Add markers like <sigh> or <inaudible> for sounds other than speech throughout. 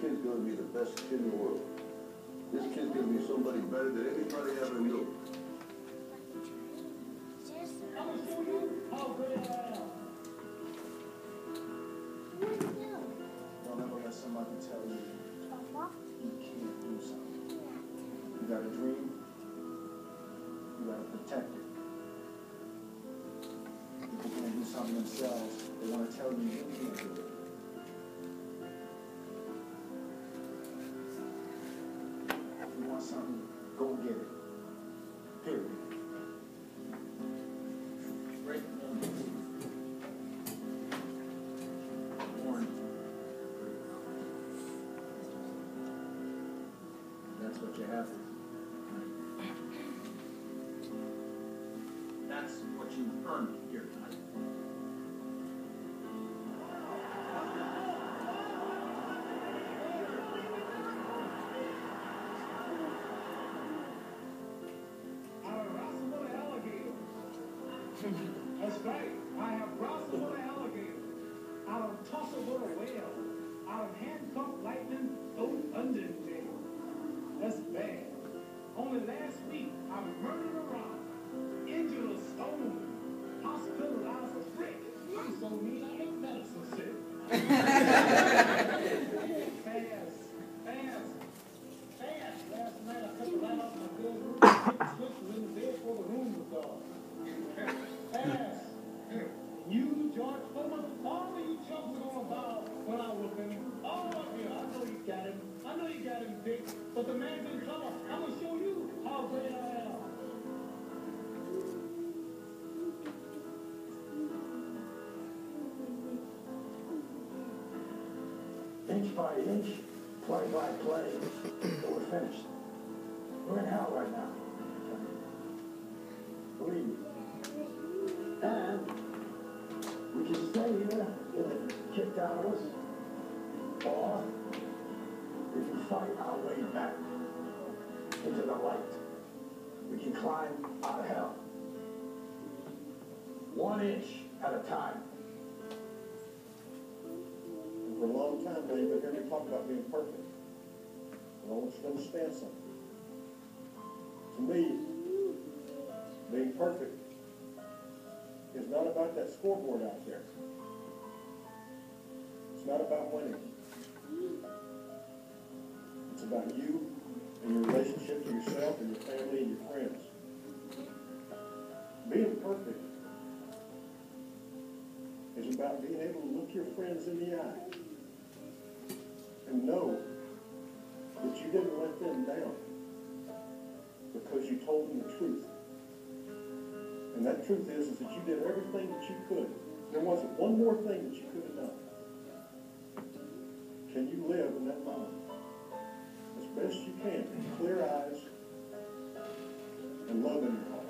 kid's gonna be the best kid in the world. This kid's gonna be somebody better than anybody ever knew. Don't ever let somebody tell you you can't do something. You got a dream, you gotta protect it. People can't do something themselves, they wanna tell you you can't do it. What you have. That's what you earned here tonight. I'm a Rossaville alligator. That's right. I have Rossaville alligator. Out of Tossaville whale. Out of handcuffed lightning, those Undertale. That's bad. Only last week, I murdered a rock, injured a stone, hospitalized a brick. I'm so mean, I make medicine sick. <laughs> <laughs> by inch, play by play, till we're finished. We're in hell right now. Believe me. And we can stay here they kicked out of us, or we can fight our way back into the light. We can climb out of hell. One inch at a time. About being perfect. And I want you to understand something. To me, being perfect is not about that scoreboard out there. It's not about winning. It's about you and your relationship to yourself and your family and your friends. Being perfect is about being able to look your friends in the eye know that you didn't let them down because you told them the truth. And that truth is, is that you did everything that you could. There wasn't one more thing that you could have done. Can you live in that moment as best you can, with clear eyes and love in your heart,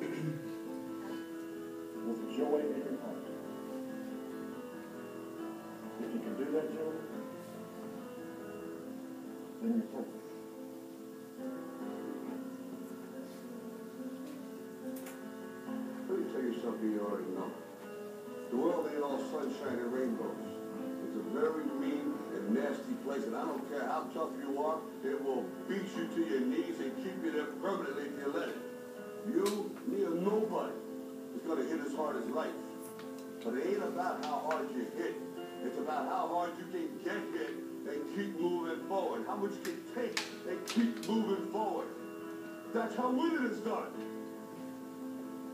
<clears throat> with joy in your Let me tell you something you already know. The world ain't all sunshine and rainbows. It's a very mean and nasty place, and I don't care how tough you are, it will beat you to your knees and keep you there permanently if you let it. You, me, or nobody is gonna hit as hard as life. But it ain't about how hard you hit. It's about how hard you can get hit and keep moving forward. How much you can take and keep moving forward. That's how winning is done.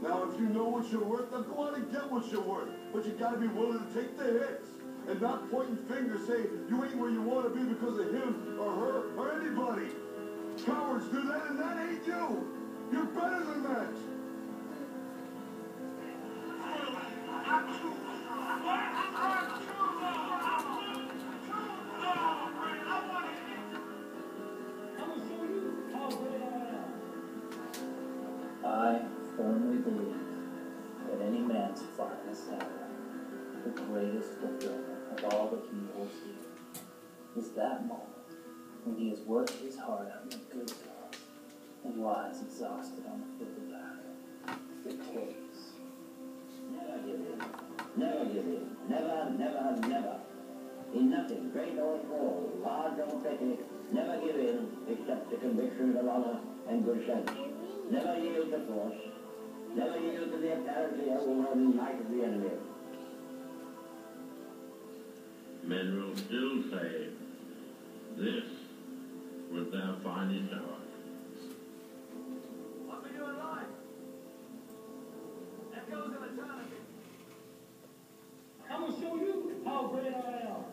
Now, if you know what you're worth, then go out and get what you're worth. But you gotta be willing to take the hits and not pointing fingers saying you ain't where you wanna be because of him or her or anybody. Cowards do that and that ain't you. You're better than that. I firmly believe that any man's finest hour, the greatest fulfillment of all that he holds dear, is that moment when he has worked his heart out in good cause and lies exhausted on the field of battle, victorious. Never give in. Never give in. Never, never, never. in nothing, great or small, large or petty, never give in except to convictions of honor and good sense. Never yield to force. Never yield to the apparently overwhelming might of the enemy. Men will still say, this was their finest hour. What we do in life? That goes in I'm gonna show you how great I am.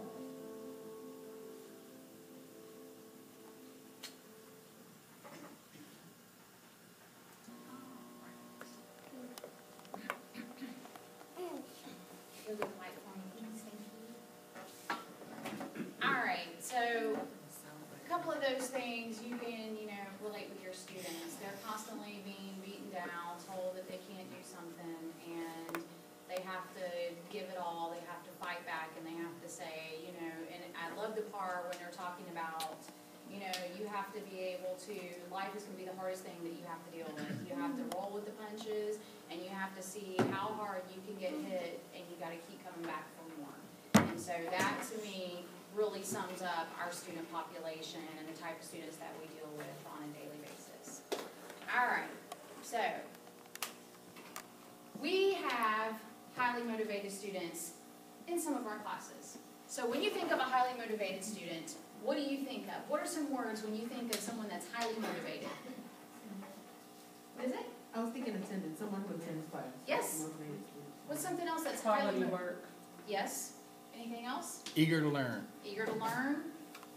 Life is gonna be the hardest thing that you have to deal with. You have to roll with the punches, and you have to see how hard you can get hit, and you gotta keep coming back for more. And so that, to me, really sums up our student population and the type of students that we deal with on a daily basis. All right, so, we have highly motivated students in some of our classes. So when you think of a highly motivated student, what do you think of? What are some words when you think of someone that's highly motivated? Is it? I was thinking attendance, someone who attends class. Yes. Motivated. What's something else that's highly Quality motivated? work. Yes. Anything else? Eager to learn, Eager to learn?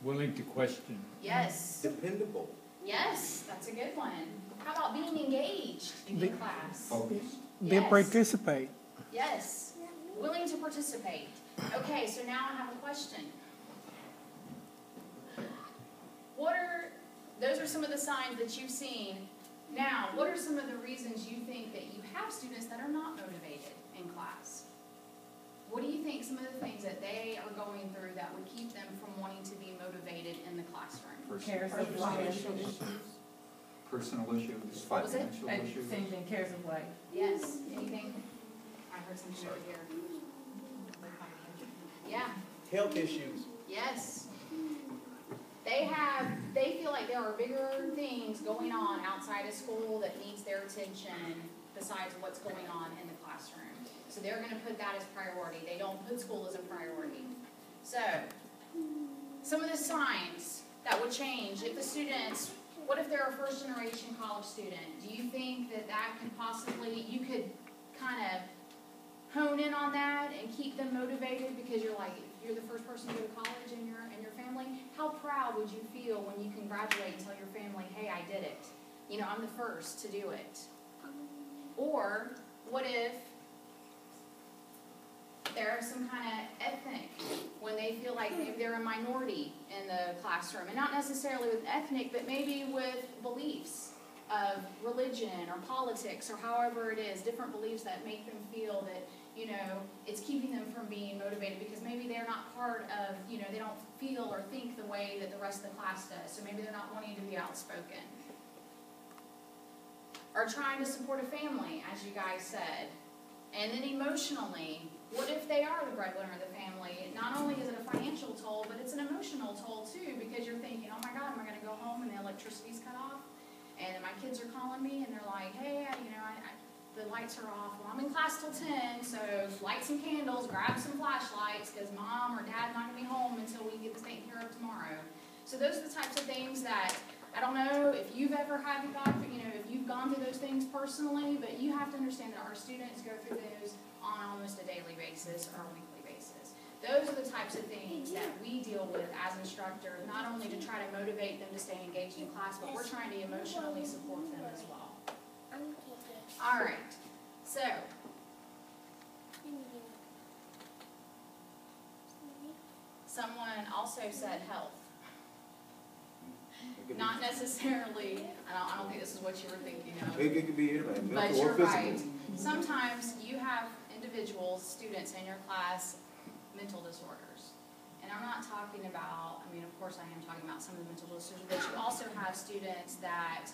willing to question. Yes. Dependable. Yes, that's a good one. How about being engaged in Be- class? They Yes. participate. Yes, willing to participate. Okay, so now I have a question. What are, those are some of the signs that you've seen. Now, what are some of the reasons you think that you have students that are not motivated in class? What do you think some of the things that they are going through that would keep them from wanting to be motivated in the classroom? Cares of life. Personal issues, What was it? financial And issues. Same thing, cares of life. Yes, anything? I heard something over here. Yeah. Health issues. Yes. They have, they feel like there are bigger things going on outside of school that needs their attention besides what's going on in the classroom. So they're gonna put that as priority. They don't put school as a priority. So, some of the signs that would change if the students, what if they're a first generation college student? Do you think that that can possibly, you could kind of hone in on that and keep them motivated because you're like, you're the first person to go to college in your, in your family, how proud would you feel when you can graduate and tell your family, hey, I did it? You know, I'm the first to do it. Or, what if they're some kind of ethnic, when they feel like they're a minority in the classroom, and not necessarily with ethnic, but maybe with beliefs of religion or politics or however it is, different beliefs that make them feel that, you know, it's keeping them from being motivated because maybe they're not part of, you know, they don't feel or think the way that the rest of the class does, so maybe they're not wanting to be outspoken. Or trying to support a family, as you guys said. And then emotionally, what if they are the breadwinner of the family? Not only is it a financial toll, but it's an emotional toll too, because you're thinking, oh my God, am I gonna go home and the electricity's cut off? And my kids are calling me and they're like, hey, you know, I, I, the lights are off. Well, I'm in class till ten, so light some candles, grab some flashlights, cause mom or dad not gonna be home until we get this taken care of tomorrow. So those are the types of things that, I don't know if you've ever had to go, you know, if you've gone through those things personally, but you have to understand that our students go through those on almost a daily basis or a weekly basis. Those are the types of things that we deal with as instructors, not only to try to motivate them to stay engaged in class, but we're trying to emotionally support them as well. All right, so, someone also said health. Not necessarily, I don't, I don't think this is what you were thinking of. It could be anything, But mental or you're right. physical. Sometimes you have individuals, students in your class, mental disorders. And I'm not talking about, I mean, of course I am talking about some of the mental disorders, but you also have students that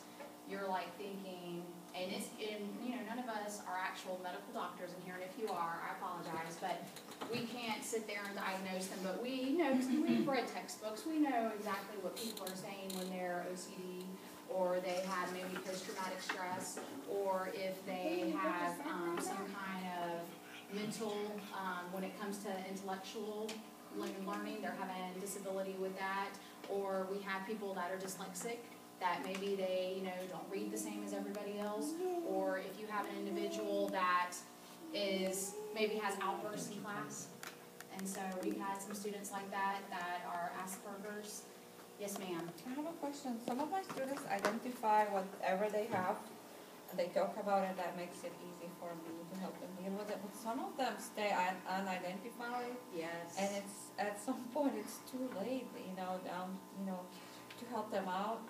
you're like thinking, and it's, and, you know, none of us are actual medical doctors in here, and if you are, I apologize, but we can't sit there and diagnose them, but we know, we've read textbooks, we know exactly what people are saying when they're OCD, or they have maybe post-traumatic stress, or if they have, um, some kind of mental, um, when it comes to intellectual learning, they're having a disability with that, or we have people that are dyslexic, that maybe they, you know, don't read the same as everybody else, or if you have an individual that is, maybe has outbursts in class. And so we've had some students like that, that are Asperger's. Yes, ma'am. I have a question. Some of my students identify whatever they have, and they talk about it, that makes it easy for me to help them deal with it. But some of them stay un- unidentified, Yes. and it's, at some <laughs> point, it's too late, you know, um, you know, to help them out.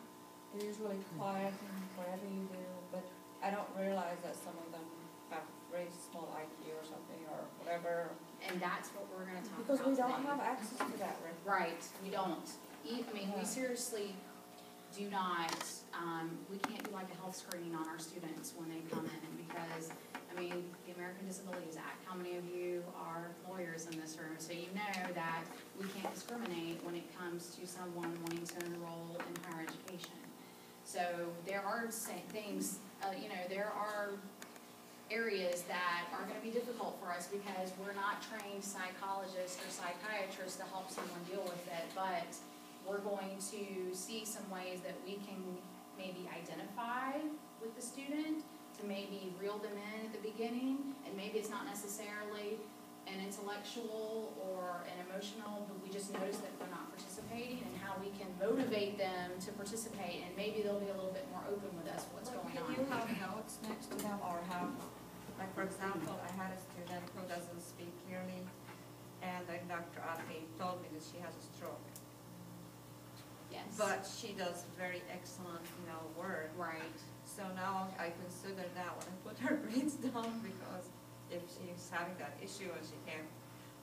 They're usually quiet and whatever you do, but I don't realize that some of them have very small IQ or something, or whatever. And that's what we're gonna talk about Because we don't today. have access to that, right? Right, we don't. E- I mean, we Yeah. seriously do not, um, we can't do like a health screening on our students when they come in because, I mean, the American Disabilities Act, how many of you are lawyers in this room? So you know that we can't discriminate when it comes to someone wanting to enroll in higher education. So there are things, uh, you know, there are areas that are gonna be difficult for us because we're not trained psychologists or psychiatrists to help someone deal with it, but we're going to see some ways that we can maybe identify with the student, to maybe reel them in at the beginning, and maybe it's not necessarily an intellectual or an emotional, but we just notice that they're not participating, and how we can motivate them to participate, and maybe they'll be a little bit more open with us, what's going on. Do you have notes next to them or have, like, for example, I had a student who doesn't speak clearly, and then Dr. Afi told me that she has a stroke. Yes. But she does very excellent, you know, work. Right. So now I consider that when I put her <laughs> grades down, because if she's having that issue and she can't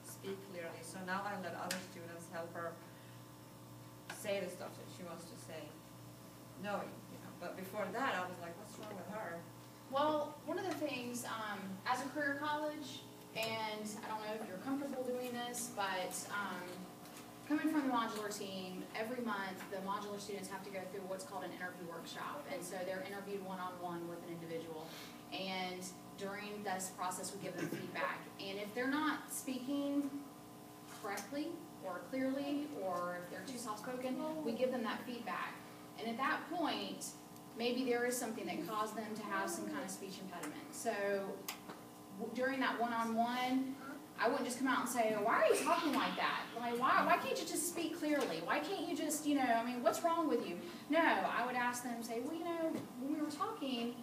speak clearly, so now I let other students help her say the stuff that she wants to say, knowing, you know, but before that, I was like, what's wrong with her? Well, one of the things, um, as a career college, and I don't know if you're comfortable doing this, but, um, coming from the modular team, every month, the modular students have to go through what's called an interview workshop. And so they're interviewed one-on-one with an individual. And during this process, we give them feedback. And if they're not speaking correctly or clearly, or if they're too soft-spoken, we give them that feedback. And at that point, maybe there is something that caused them to have some kind of speech impediment. So during that one-on-one, I wouldn't just come out and say, why are you talking like that? Like, why, why can't you just speak clearly? Why can't you just, you know, I mean, what's wrong with you? No, I would ask them, say, well, you know, when we were talking,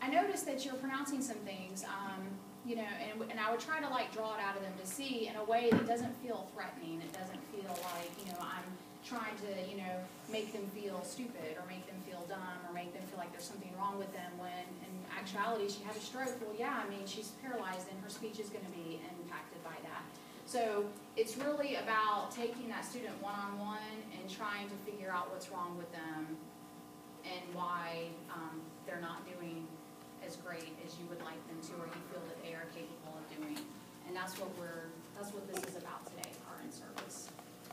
I noticed that you're pronouncing some things, um, you know, and, and I would try to like draw it out of them to see in a way that doesn't feel threatening. It doesn't feel like, you know, I'm trying to, you know, make them feel stupid or make them feel dumb or make them feel like there's something wrong with them when in actuality she had a stroke. Well, yeah, I mean, she's paralyzed and her speech is gonna be impacted by that. So it's really about taking that student one-on-one and trying to figure out what's wrong with them and why, um, they're not doing as great as you would like them to, or you feel that they are capable of doing. And that's what we're, that's what this is about today, our in-service.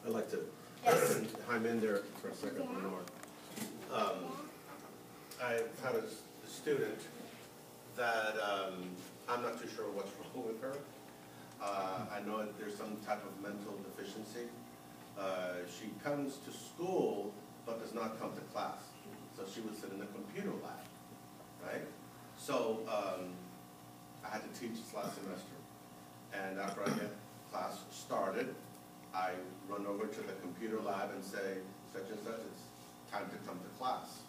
I'd like to Yes. <clears throat> chime in there for a second, Lenore. Um, I had a s- a student that, um, I'm not too sure what's <laughs> wrong with her. Uh, I know that there's some type of mental deficiency. Uh, she comes to school, but does not come to class. So she would sit in the computer lab, right? So, um, I had to teach this last semester. And after I get class started, I run over to the computer lab and say, such and such, it's time to come to class.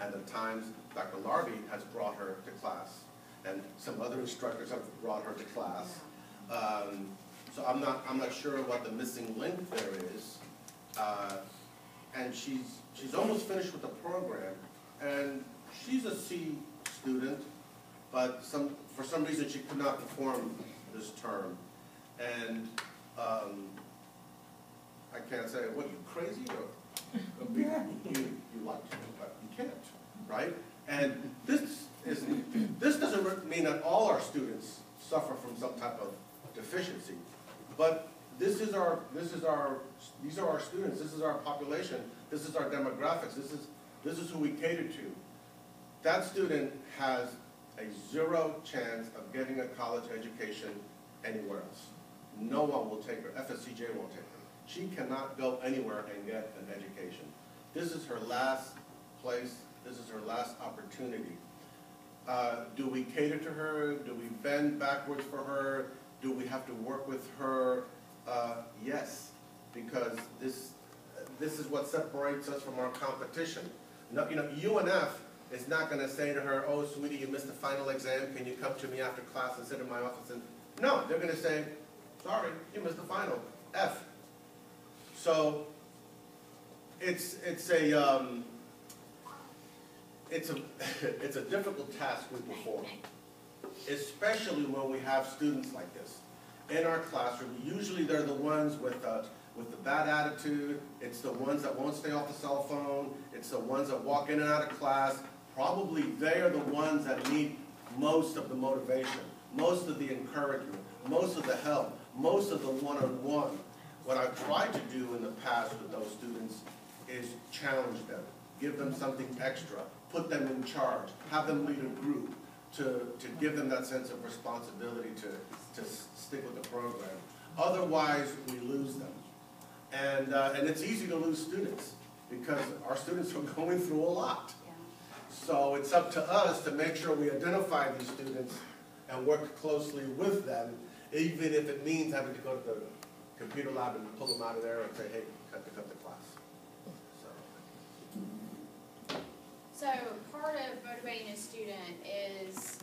And the times Dr. Larby has brought her to class, and some other instructors have brought her to class. Um, so I'm not, I'm not sure what the missing link there is. Uh, and she's, she's almost finished with the program, and she's a C student, but some, for some reason, she could not perform this term. And, um, I can't say, what, you crazy, or, you, you, you like to, but you can't, right? And this is, this doesn't mean that all our students suffer from some type of deficiency, but this is our, this is our, these are our students, this is our population, this is our demographics, this is, this is who we cater to. That student has a zero chance of getting a college education anywhere else. No one will take her, FSCJ won't take her. She cannot go anywhere and get an education. This is her last place, this is her last opportunity. Uh, do we cater to her? Do we bend backwards for her? Do we have to work with her? Uh, yes, because this, this is what separates us from our competition. No, you know, UNF is not gonna say to her, oh, sweetie, you missed the final exam, can you come to me after class and sit in my office and, no, they're gonna say, sorry, you missed the final, F. So, it's, it's a, um, it's a, <laughs> it's a difficult task we perform, especially when we have students like this in our classroom. Usually they're the ones with, uh, with the bad attitude, it's the ones that won't stay off the cell phone, it's the ones that walk in and out of class. Probably they are the ones that need most of the motivation, most of the encouragement, most of the help, most of the one-on-one. What I've tried to do in the past with those students is challenge them, give them something extra, put them in charge, have them lead a group, to, to give them that sense of responsibility to, to stick with the program. Otherwise, we lose them. And, uh, and it's easy to lose students, because our students are <laughs> going through a lot. So it's up to us to make sure we identify these students and work closely with them, even if it means having to go to the computer lab and pull them out of there and say, hey, cut to cut the class. So, So part of motivating a student is,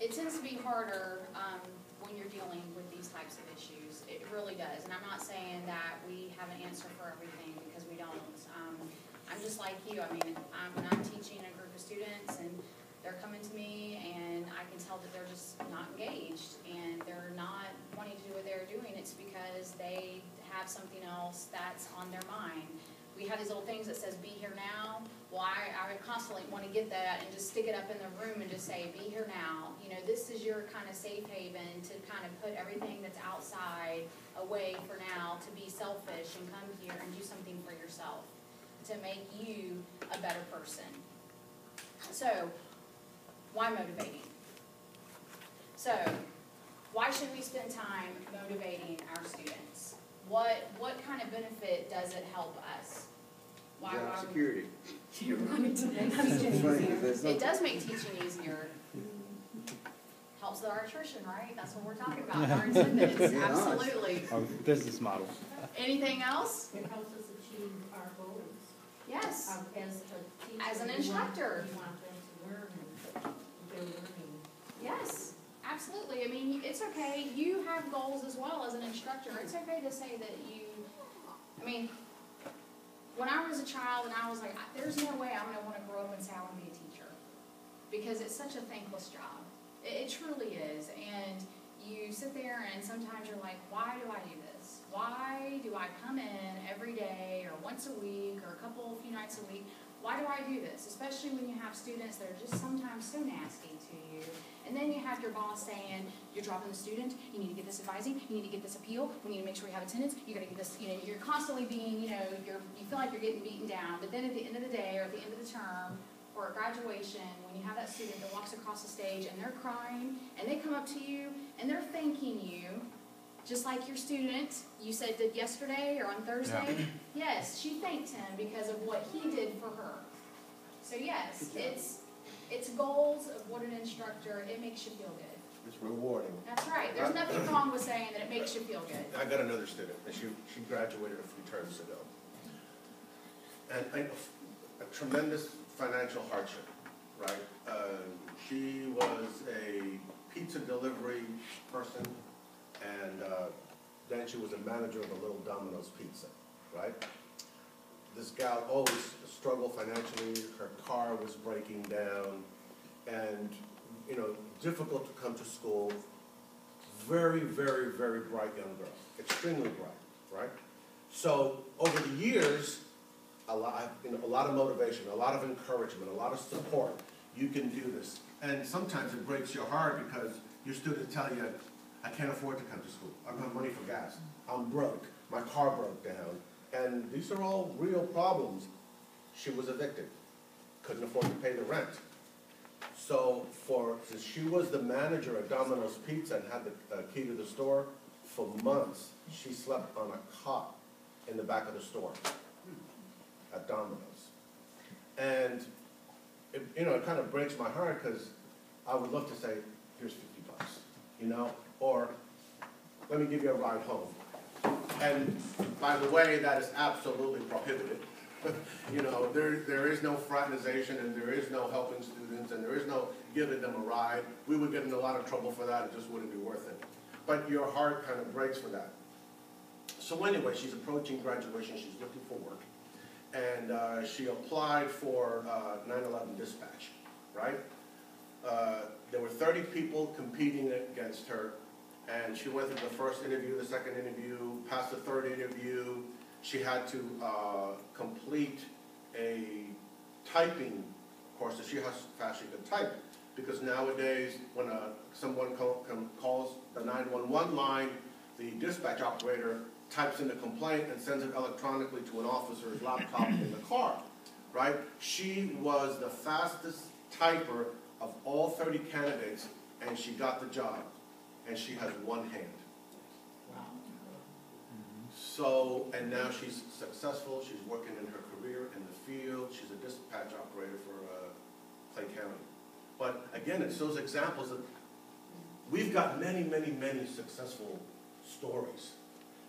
it tends to be harder, um, when you're dealing with these types of issues. It really does, and I'm not saying that we have an answer for everything, because we don't. I'm just like you, I mean, um, when I'm teaching a group of students and they're coming to me and I can tell that they're just not engaged and they're not wanting to do what they're doing, it's because they have something else that's on their mind. We have these little things that says, be here now. Well, I, I constantly want to get that and just stick it up in the room and just say, be here now. You know, this is your kind of safe haven to kind of put everything that's outside away for now, to be selfish and come here and do something for yourself, to make you a better person. So, why motivating? So, why should we spend time motivating our students? What, what kind of benefit does it help us? Why, Job why- security. <laughs> You're right. It's funny, 'cause there's no- It does make teaching easier. Helps with our attrition, right? That's what we're talking about, our <laughs> attendance, absolutely. Our business model. Anything else? It helps us achieve our goals. Yes. Um, As a teacher. As an we want- instructor. Want them to learn and they're learning. Yes, absolutely. I mean, it's okay. You have goals as well as an instructor. It's okay to say that you, I mean, when I was a child and I was like, there's no way I'm gonna wanna grow up and say I wanna be a teacher. Because it's such a thankless job. It, it truly is. And you sit there and sometimes you're like, why do I do this? Why do I come in every day or once a week a couple, few nights a week? Why do I do this? Especially when you have students that are just sometimes so nasty to you. And then you have your boss saying, you're dropping the student, you need to get this advising, you need to get this appeal, we need to make sure we have attendance, you gotta get this, you know, you're constantly being, you know, you're, you feel like you're getting beaten down. But then at the end of the day or at the end of the term, or at graduation, when you have that student that walks across the stage and they're crying, and they come up to you and they're thanking you, just like your student, you said did yesterday or on Thursday? Yes, she thanked him because of what he did for her. So yes, it's, it's goals of what an instructor, it makes you feel good. it's rewarding. That's right, there's nothing wrong with saying that it makes you feel good. I got another student, and she, she graduated a few terms ago. And I, a tremendous financial hardship, right? Um, she was a pizza delivery person, and, uh, then she was a manager of a little Domino's Pizza, right? This gal always struggled financially, her car was breaking down, and, you know, difficult to come to school, very, very, very bright young girl, extremely bright, right? So over the years, a lot, you know, a lot of motivation, a lot of encouragement, a lot of support. You can do this. And sometimes it breaks your heart because your students tell you, I can't afford to come to school. I don't have money for gas. I'm broke. My car broke down. And these are all real problems. She was evicted. Couldn't afford to pay the rent. So for, since she was the manager at Domino's Pizza and had the uh, key to the store, for months, she slept on a cot in the back of the store at Domino's. And, it, you know, it kind of breaks my heart because I would love to say, here's fifty bucks, you know? Or, let me give you a ride home. And by the way, that is absolutely prohibited. <laughs> You know, there, there is no fraternization and there is no helping students and there is no giving them a ride. We would get in a lot of trouble for that, it just wouldn't be worth it. But your heart kind of breaks for that. So anyway, she's approaching graduation, she's looking for work. And uh, she applied for uh, 9/11 dispatch, right? Uh, There were 30 people competing against her, and she went through the first interview, the second interview, passed the third interview. She had to uh, complete a typing course to see how fast she could type. Because nowadays, when uh, someone calls the 911 line, the dispatch operator types in the complaint and sends it electronically to an officer's laptop in the car, right? She was the fastest typer of all 30 candidates, and she got the job, and she has one hand. So, and now she's successful, she's working in her career in the field, she's a dispatch operator for uh, Clay County. But again, it's those examples that we've got many, many, many successful stories.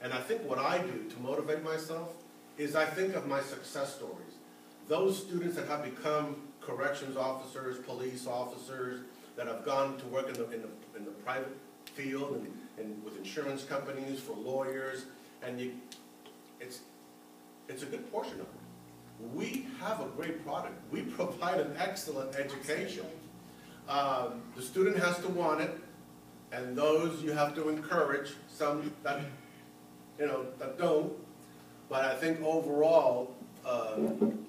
And I think what I do to motivate myself is I think of my success stories. Those students that have become corrections officers, police officers, that have gone to work in the, in the, in the private field and, and with insurance companies, for lawyers, and you, it's, it's a good portion of it. We have a great product. We <laughs> provide an excellent education. Um, the student has to want it, and those you have to encourage, some that, you know, that don't. But I think overall, um,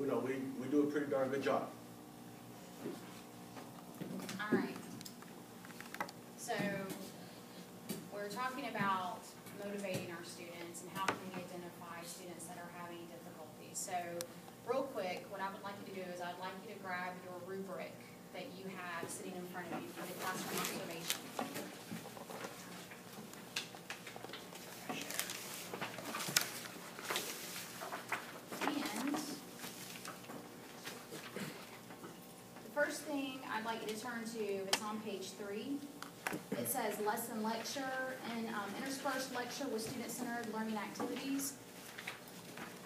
you know, we, we do a pretty darn good job. All right. So, we're talking about motivating our students and how can we identify students that are having difficulties. So, real quick, what I would like you to do is I'd like you to grab your rubric that you have sitting in front of you for the classroom observation. First thing I'd like you to turn to, it's on page three. It says lesson lecture and um, interspersed lecture with student-centered learning activities.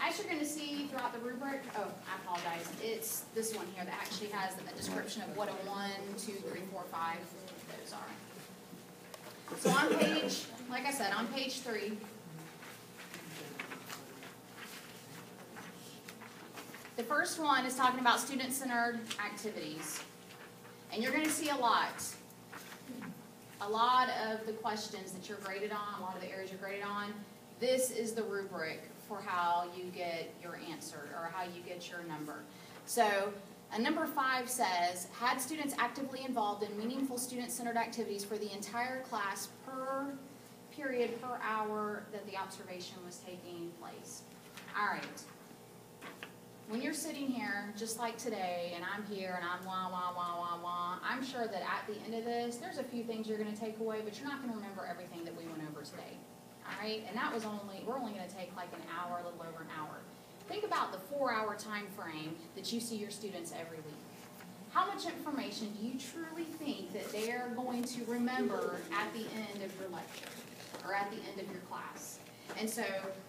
As you're gonna see throughout the rubric, oh, I apologize, it's this one here that actually has a description of what a one, two, three, four, five, those are. So on page, like I said, on page three, the first one is talking about student-centered activities. And you're gonna see a lot. A lot of the questions that you're graded on, a lot of the areas you're graded on, this is the rubric for how you get your answer or how you get your number. So, a number five says, had students actively involved in meaningful student-centered activities for the entire class per period, per hour that the observation was taking place. All right. When you're sitting here, just like today, and I'm here and I'm wah, wah, wah, wah, wah, I'm sure that at the end of this, there's a few things you're gonna take away, but you're not gonna remember everything that we went over today. All right, and that was only, we're only gonna take like an hour, a little over an hour. Think about the four-hour time frame that you see your students every week. How much information do you truly think that they're going to remember at the end of your lecture or at the end of your class? And so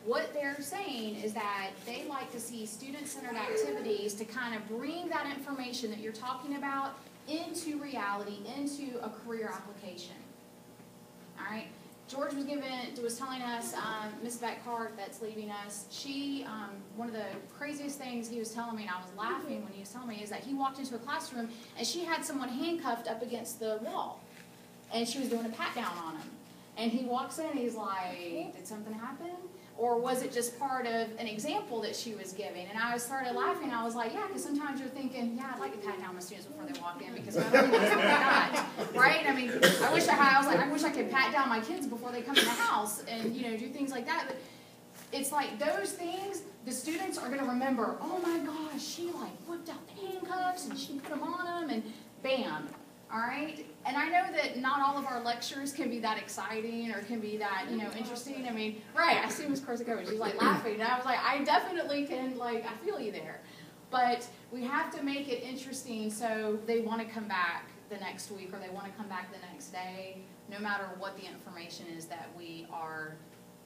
what they're saying is that they like to see student-centered activities to kind of bring that information that you're talking about into reality, into a career application. All right? George was given, was telling us, um, Miss Beck Hart that's leaving us, she, um, one of the craziest things he was telling me, and I was laughing when he was telling me, is that he walked into a classroom and she had someone handcuffed up against the wall. And she was doing a pat down on him. And he walks in and he's like, did something happen? Or was it just part of an example that she was giving? And I started laughing. I was like, yeah, because sometimes you're thinking, yeah, I'd like to pat down my students before they walk in because not only is it not, right? I mean, I wish I had, I was like, I wish I could pat down my kids before they come in the house and, you know, do things like that. But it's like those things, the students are gonna remember, oh my gosh, she like whipped out the handcuffs and she put them on them and bam, all right? And I know that not all of our lectures can be that exciting or can be that, you know, interesting. I mean, right, I see Miss Corsico, she's like laughing, and I was like, I definitely can, like, I feel you there. But we have to make it interesting so they wanna come back the next week or they wanna come back the next day, no matter what the information is that we are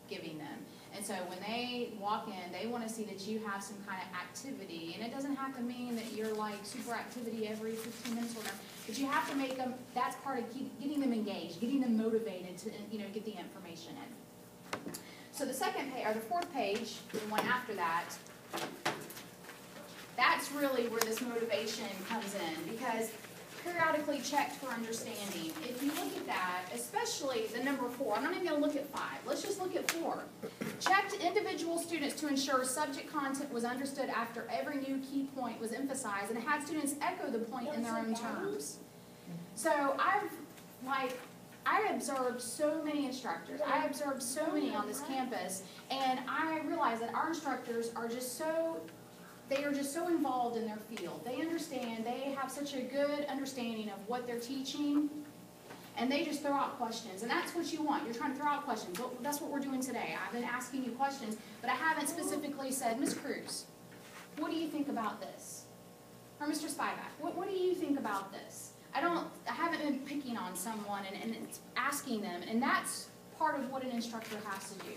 giving them. And so when they walk in, they wanna see that you have some kind of activity, and it doesn't have to mean that you're like super activity every fifteen minutes or whatever, but you have to make them, that's part of keep, getting them engaged, getting them motivated to, you know, get the information in. So the second page, or the fourth page, the one after that, that's really where this motivation comes in, because periodically checked for understanding. If you look at that, especially the number four, I'm not even gonna look at five, let's just look at four. Checked individual students to ensure subject content was understood after every new key point was emphasized and had students echo the point in their own terms. So I've, like, I observed so many instructors, I observed so oh, many on this campus, and I realized that our instructors are just so they are just so involved in their field. They understand, they have such a good understanding of what they're teaching, and they just throw out questions. And that's what you want. You're trying to throw out questions. That's what we're doing today. I've been asking you questions, but I haven't specifically said, Ms. Cruz, what do you think about this? Or Mr. Spivak, what, what do you think about this? I don't, I haven't been picking on someone and, and asking them, and that's part of what an instructor has to do.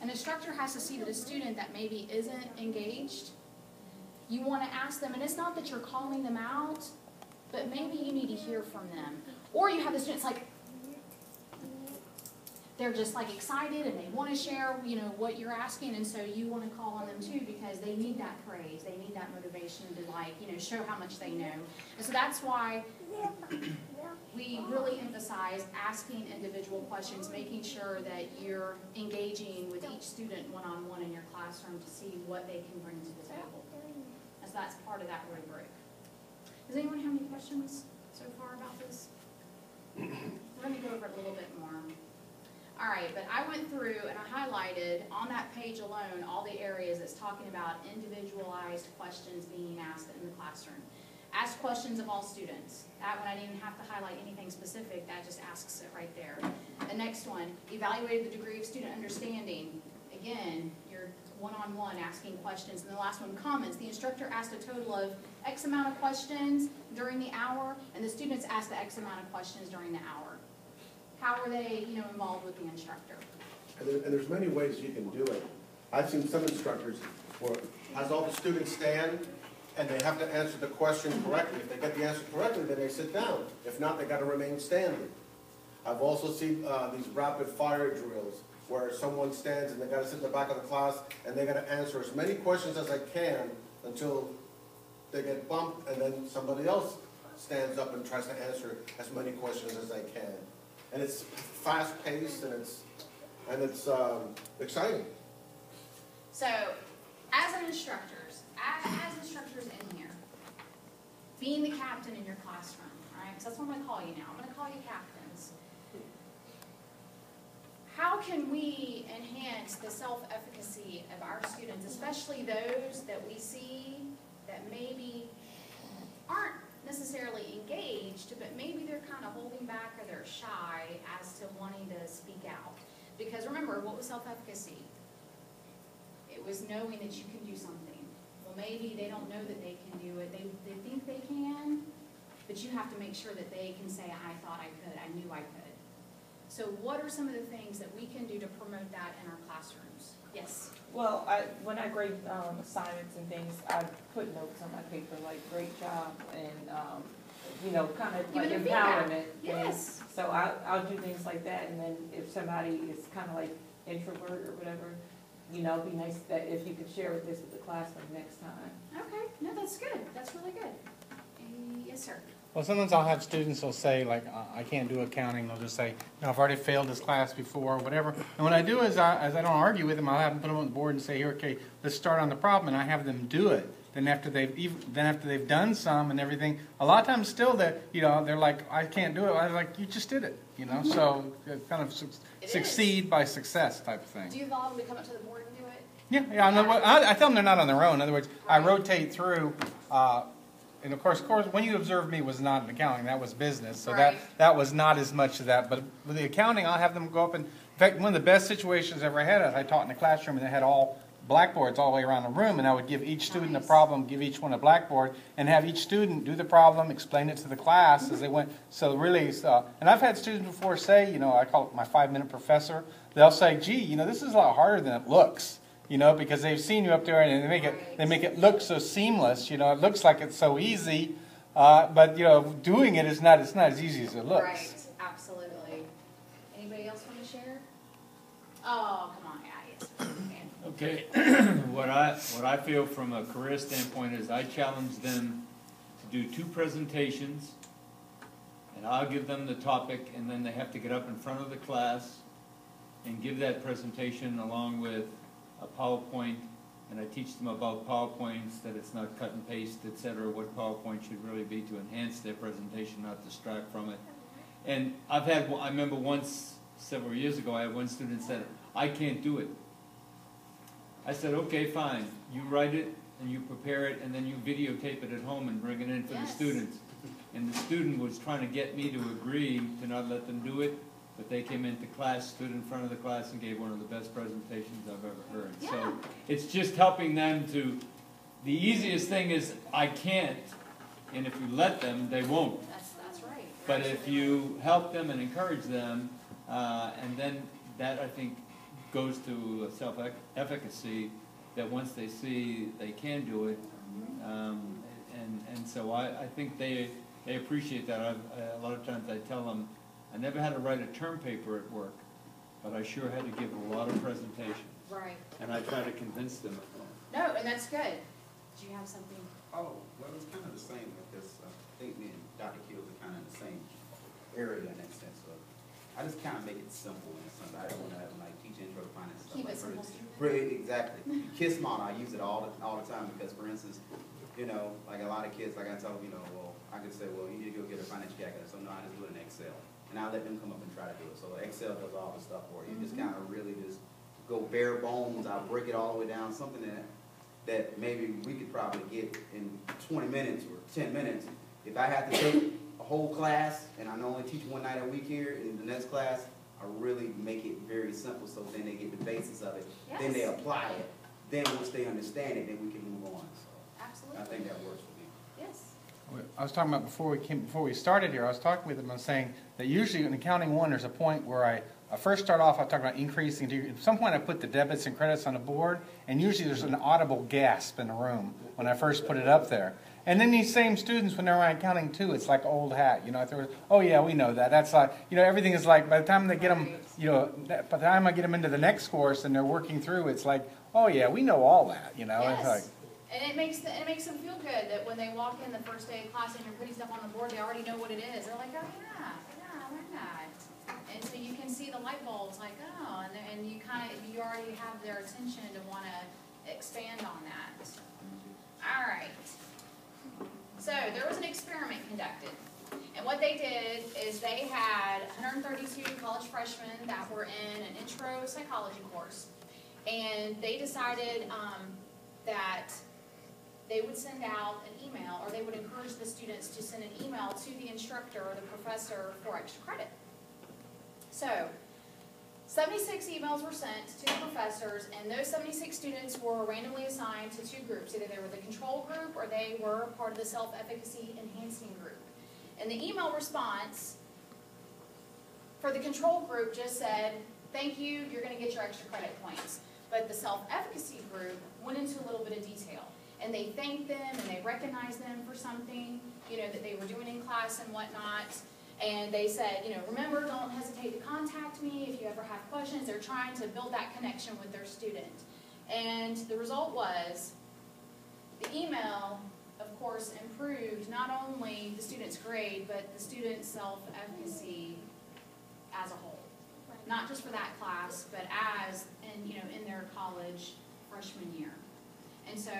An instructor has to see that a student that maybe isn't engaged you want to ask them, and it's not that you're calling them out, but maybe you need to hear from them. Or you have the students like, they're just like excited and they want to share, you know, what you're asking, and so you want to call on them too because they need that praise, they need that motivation to like, you know, show how much they know. And so that's why we really emphasize asking individual questions, making sure that you're engaging with each student one-on-one in your classroom to see what they can bring to the table. And so that's part of that rubric. Does anyone have any questions so far about this? We're gonna go over it a little bit more. All right, but I went through and I highlighted on that page alone, all the areas that's talking about individualized questions being asked in the classroom. Ask questions of all students. That one I didn't even have to highlight anything specific, that just asks it right there. The next one, evaluated the degree of student understanding. Again, you're one-on-one asking questions. And the last one, comments. The instructor asked a total of X amount of questions during the hour, and the students ask the X amount of questions during the hour. How are they, you know, involved with the instructor? And there, and there's many ways you can do it. I've seen some instructors where has all the students stand and they have to answer the question correctly. If they get the answer correctly, then they sit down. If not, they gotta remain standing. I've also seen, uh, these rapid fire drills where someone stands and they gotta sit in the back of the class and they gotta answer as many questions as they can until they get bumped and then somebody else stands up and tries to answer as many questions as they can. And it's fast-paced and it's, and it's, um, exciting. So, as an instructors, as, as instructors in here, being the captain in your classroom, right, because that's what I'm gonna call you now, I'm gonna call you captains. How can we enhance the self-efficacy of our students, especially those that we see that maybe aren't necessarily engaged, but maybe they're kind of holding back or they're shy as to wanting to speak out? Because remember, what was self-efficacy? It was knowing that you can do something. Well, maybe they don't know that they can do it. They, they think they can, but you have to make sure that they can say, I thought I could, I knew I could. So what are some of the things that we can do to promote that in our classrooms? Yes? Well, I, when I grade, um, assignments and things, I put notes on my paper, like, great job, and, um, you know, kind of like Giving them feedback. empowerment. Yes. So I, I'll do things like that, and then if somebody is kind of like introvert or whatever, you know, it'd be nice that if you could share with this with the classroom next time. Okay, no, that's good. That's really good. Uh, Yes, sir. Well, sometimes I'll have students who'll say, like, "I- can't do accounting, they'll just say, no, I've already failed this class before, or whatever. And what I do is, I, as I don't argue with them, I'll have them put them on the board and say, here, okay, let's start on the problem, and I have them do it. Then after they've, ev- then after they've done some and everything, a lot of times still they're, you know, they're like, I can't do it, I was like, you just did it, you know, so, kind of suc- It is. succeed by success type of thing. Do you allow them to come up to the board and do it? Yeah, yeah, I, know I, I tell them they're not on their own. In other words, I rotate through, uh, and of course, of course, when you observed me was not in accounting, that was business, so that, Right. that was not as much of that. But with the accounting, I'll have them go up and, in fact, one of the best situations I ever had, is I taught in a classroom and they had all blackboards all the way around the room, and I would give each student a problem, give each one a blackboard, and have each student do the problem, explain it to the class as they went. So really, uh, and I've had students before say, you know, I call it my five-minute professor. They'll say, gee, you know, this is a lot harder than it looks you know, because they've seen you up there and they make it they make it look so seamless. You know, it looks like it's so easy, uh, but you know, doing it is not it's not as easy as it looks. Right, absolutely. Anybody else want to share? Oh, come on, yeah, yes. Okay, <clears throat> what I, what I feel from a career standpoint is I challenge them to do two presentations, and I'll give them the topic, and then they have to get up in front of the class and give that presentation along with a PowerPoint, and I teach them about PowerPoints, that it's not cut and paste, et cetera, what PowerPoint should really be to enhance their presentation, not distract from it. And I've had, I remember once, several years ago, I had one student said, I can't do it. I said, okay, fine, you write it and you prepare it and then you videotape it at home and bring it in for the students. And the student was trying to get me to agree to not let them do it, but they came into class, stood in front of the class and gave one of the best presentations I've ever heard. Yeah. So it's just helping them to, the easiest thing is, I can't, and if you let them, they won't. That's, that's right. But if you help them and encourage them, uh, and then that, I think, goes to self-efficacy, that once they see they can do it, um, and, and so I, I think they, they appreciate that. I've, a lot of times I tell them, I never had to write a term paper at work, but I sure had to give a lot of presentations. Right. And I try to convince them. Of No, and that's good. Do you have something? Oh, well, it's kind of the same because uh, I think me and Dr. Keels are kind of in the same area in that sense. So I just kind of make it simple in a sense. I don't want to have like teach intro to finance stuff. Keep like it simple. really- Really, exactly. Kiss model, I use it all the, all the time because for instance, you know, like a lot of kids, like I tell them, you know, well, I could say, well, you need to go get a finance calculator. So no, I just do it in Excel. And I let them come up and try to do it. So Excel does all the stuff for you. You just mm-hmm. kind of really just go bare bones. I'll break it all the way down, something that that maybe we could probably get in twenty minutes or ten minutes. If I have to take a whole class and I only teach one night a week here, in the next class, I really make it very simple so then they get the basis of it. Then they apply it. Then once they understand it, then we can move on. So Absolutely. I think that works. Yes. I was talking about before we came, before we started here, I was talking with them and saying that usually in accounting one, there's a point where I, I first start off, I talk about increasing, to- at some point I put the debits and credits on the board, and usually there's an audible gasp in the room when I first put it up there. And then these same students, when they're around accounting two, it's like old hat, you know, was, oh yeah, we know that, that's like, you know, everything is like, by the time they get them, you know, by the time I get them into the next course and they're working through, it's like, oh yeah, we know all that, you know, it's like, Yes. And it makes, the- it makes them feel good that when they walk in the first day of class and you're putting stuff on the board, they already know what it is. They're like, oh yeah, yeah, learned that. And so you can see the light bulbs like, oh, and, and you kind of, you already have their attention to want to expand on that. All right. So there was an experiment conducted. And what they did is they had 132 college freshmen that were in an intro psychology course. And they decided um, that they would send out an email, or they would encourage the students to send an email to the instructor or the professor for extra credit. So, 76 emails were sent to the professors, and those 76 students were randomly assigned to two groups. Either they were the control group or they were part of the self-efficacy enhancing group. And the email response for the control group just said, thank you, you're going to get your extra credit points. But the self-efficacy group went into a little bit of detail. And they thanked them and they recognized them for something, you know, that they were doing in class and whatnot. And they said, you know, remember, don't hesitate to contact me if you ever have questions. They're trying to build that connection with their student. And the result was, the email, of course, improved not only the student's grade, but the student's self-efficacy as a whole. Not just for that class, but as, in, you know, in their college freshman year. And so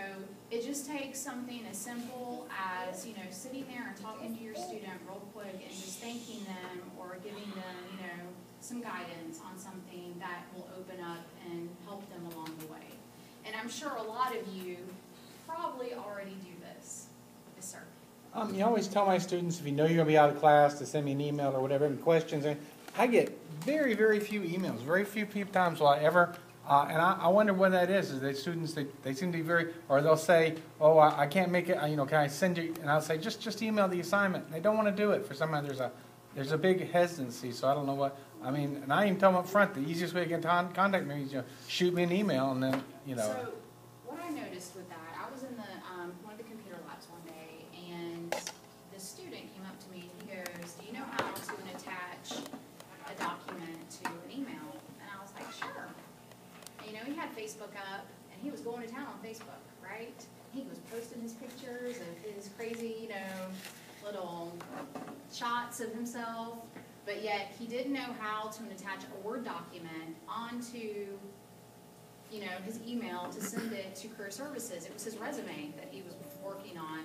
it just takes something as simple as, you know, sitting there and talking to your student real quick and just thanking them or giving them, you know, some guidance on something that will open up and help them along the way. And I'm sure a lot of you probably already do this. Yes, sir. Um, you always tell my students, if you know you're gonna be out of class, to send me an email or whatever, any questions. I get very, very few emails, very few times will I ever, uh, and I, I wonder what that is, is that students, they, they seem to be very, or they'll say, oh, I, I can't make it, you know, can I send you, and I'll say, just, just email the assignment. They don't wanna do it, for some, reason. there's a, there's a big hesitancy, so I don't know what, I mean, and I even tell them up front, the easiest way to get con- contact me is, you know, shoot me an email and then, you know. So what I noticed with that, I was in the, um, one of the computer labs one day, and the student came up to me and he goes, do you know how to attach a document to an email? And I was like, sure. And, you know, he had Facebook up, and he was going to town on Facebook, right? He was posting his pictures of his crazy, you know, little shots of himself, but yet he didn't know how to attach a Word document onto you know, his email to send it to career services. It was his resume that he was working on.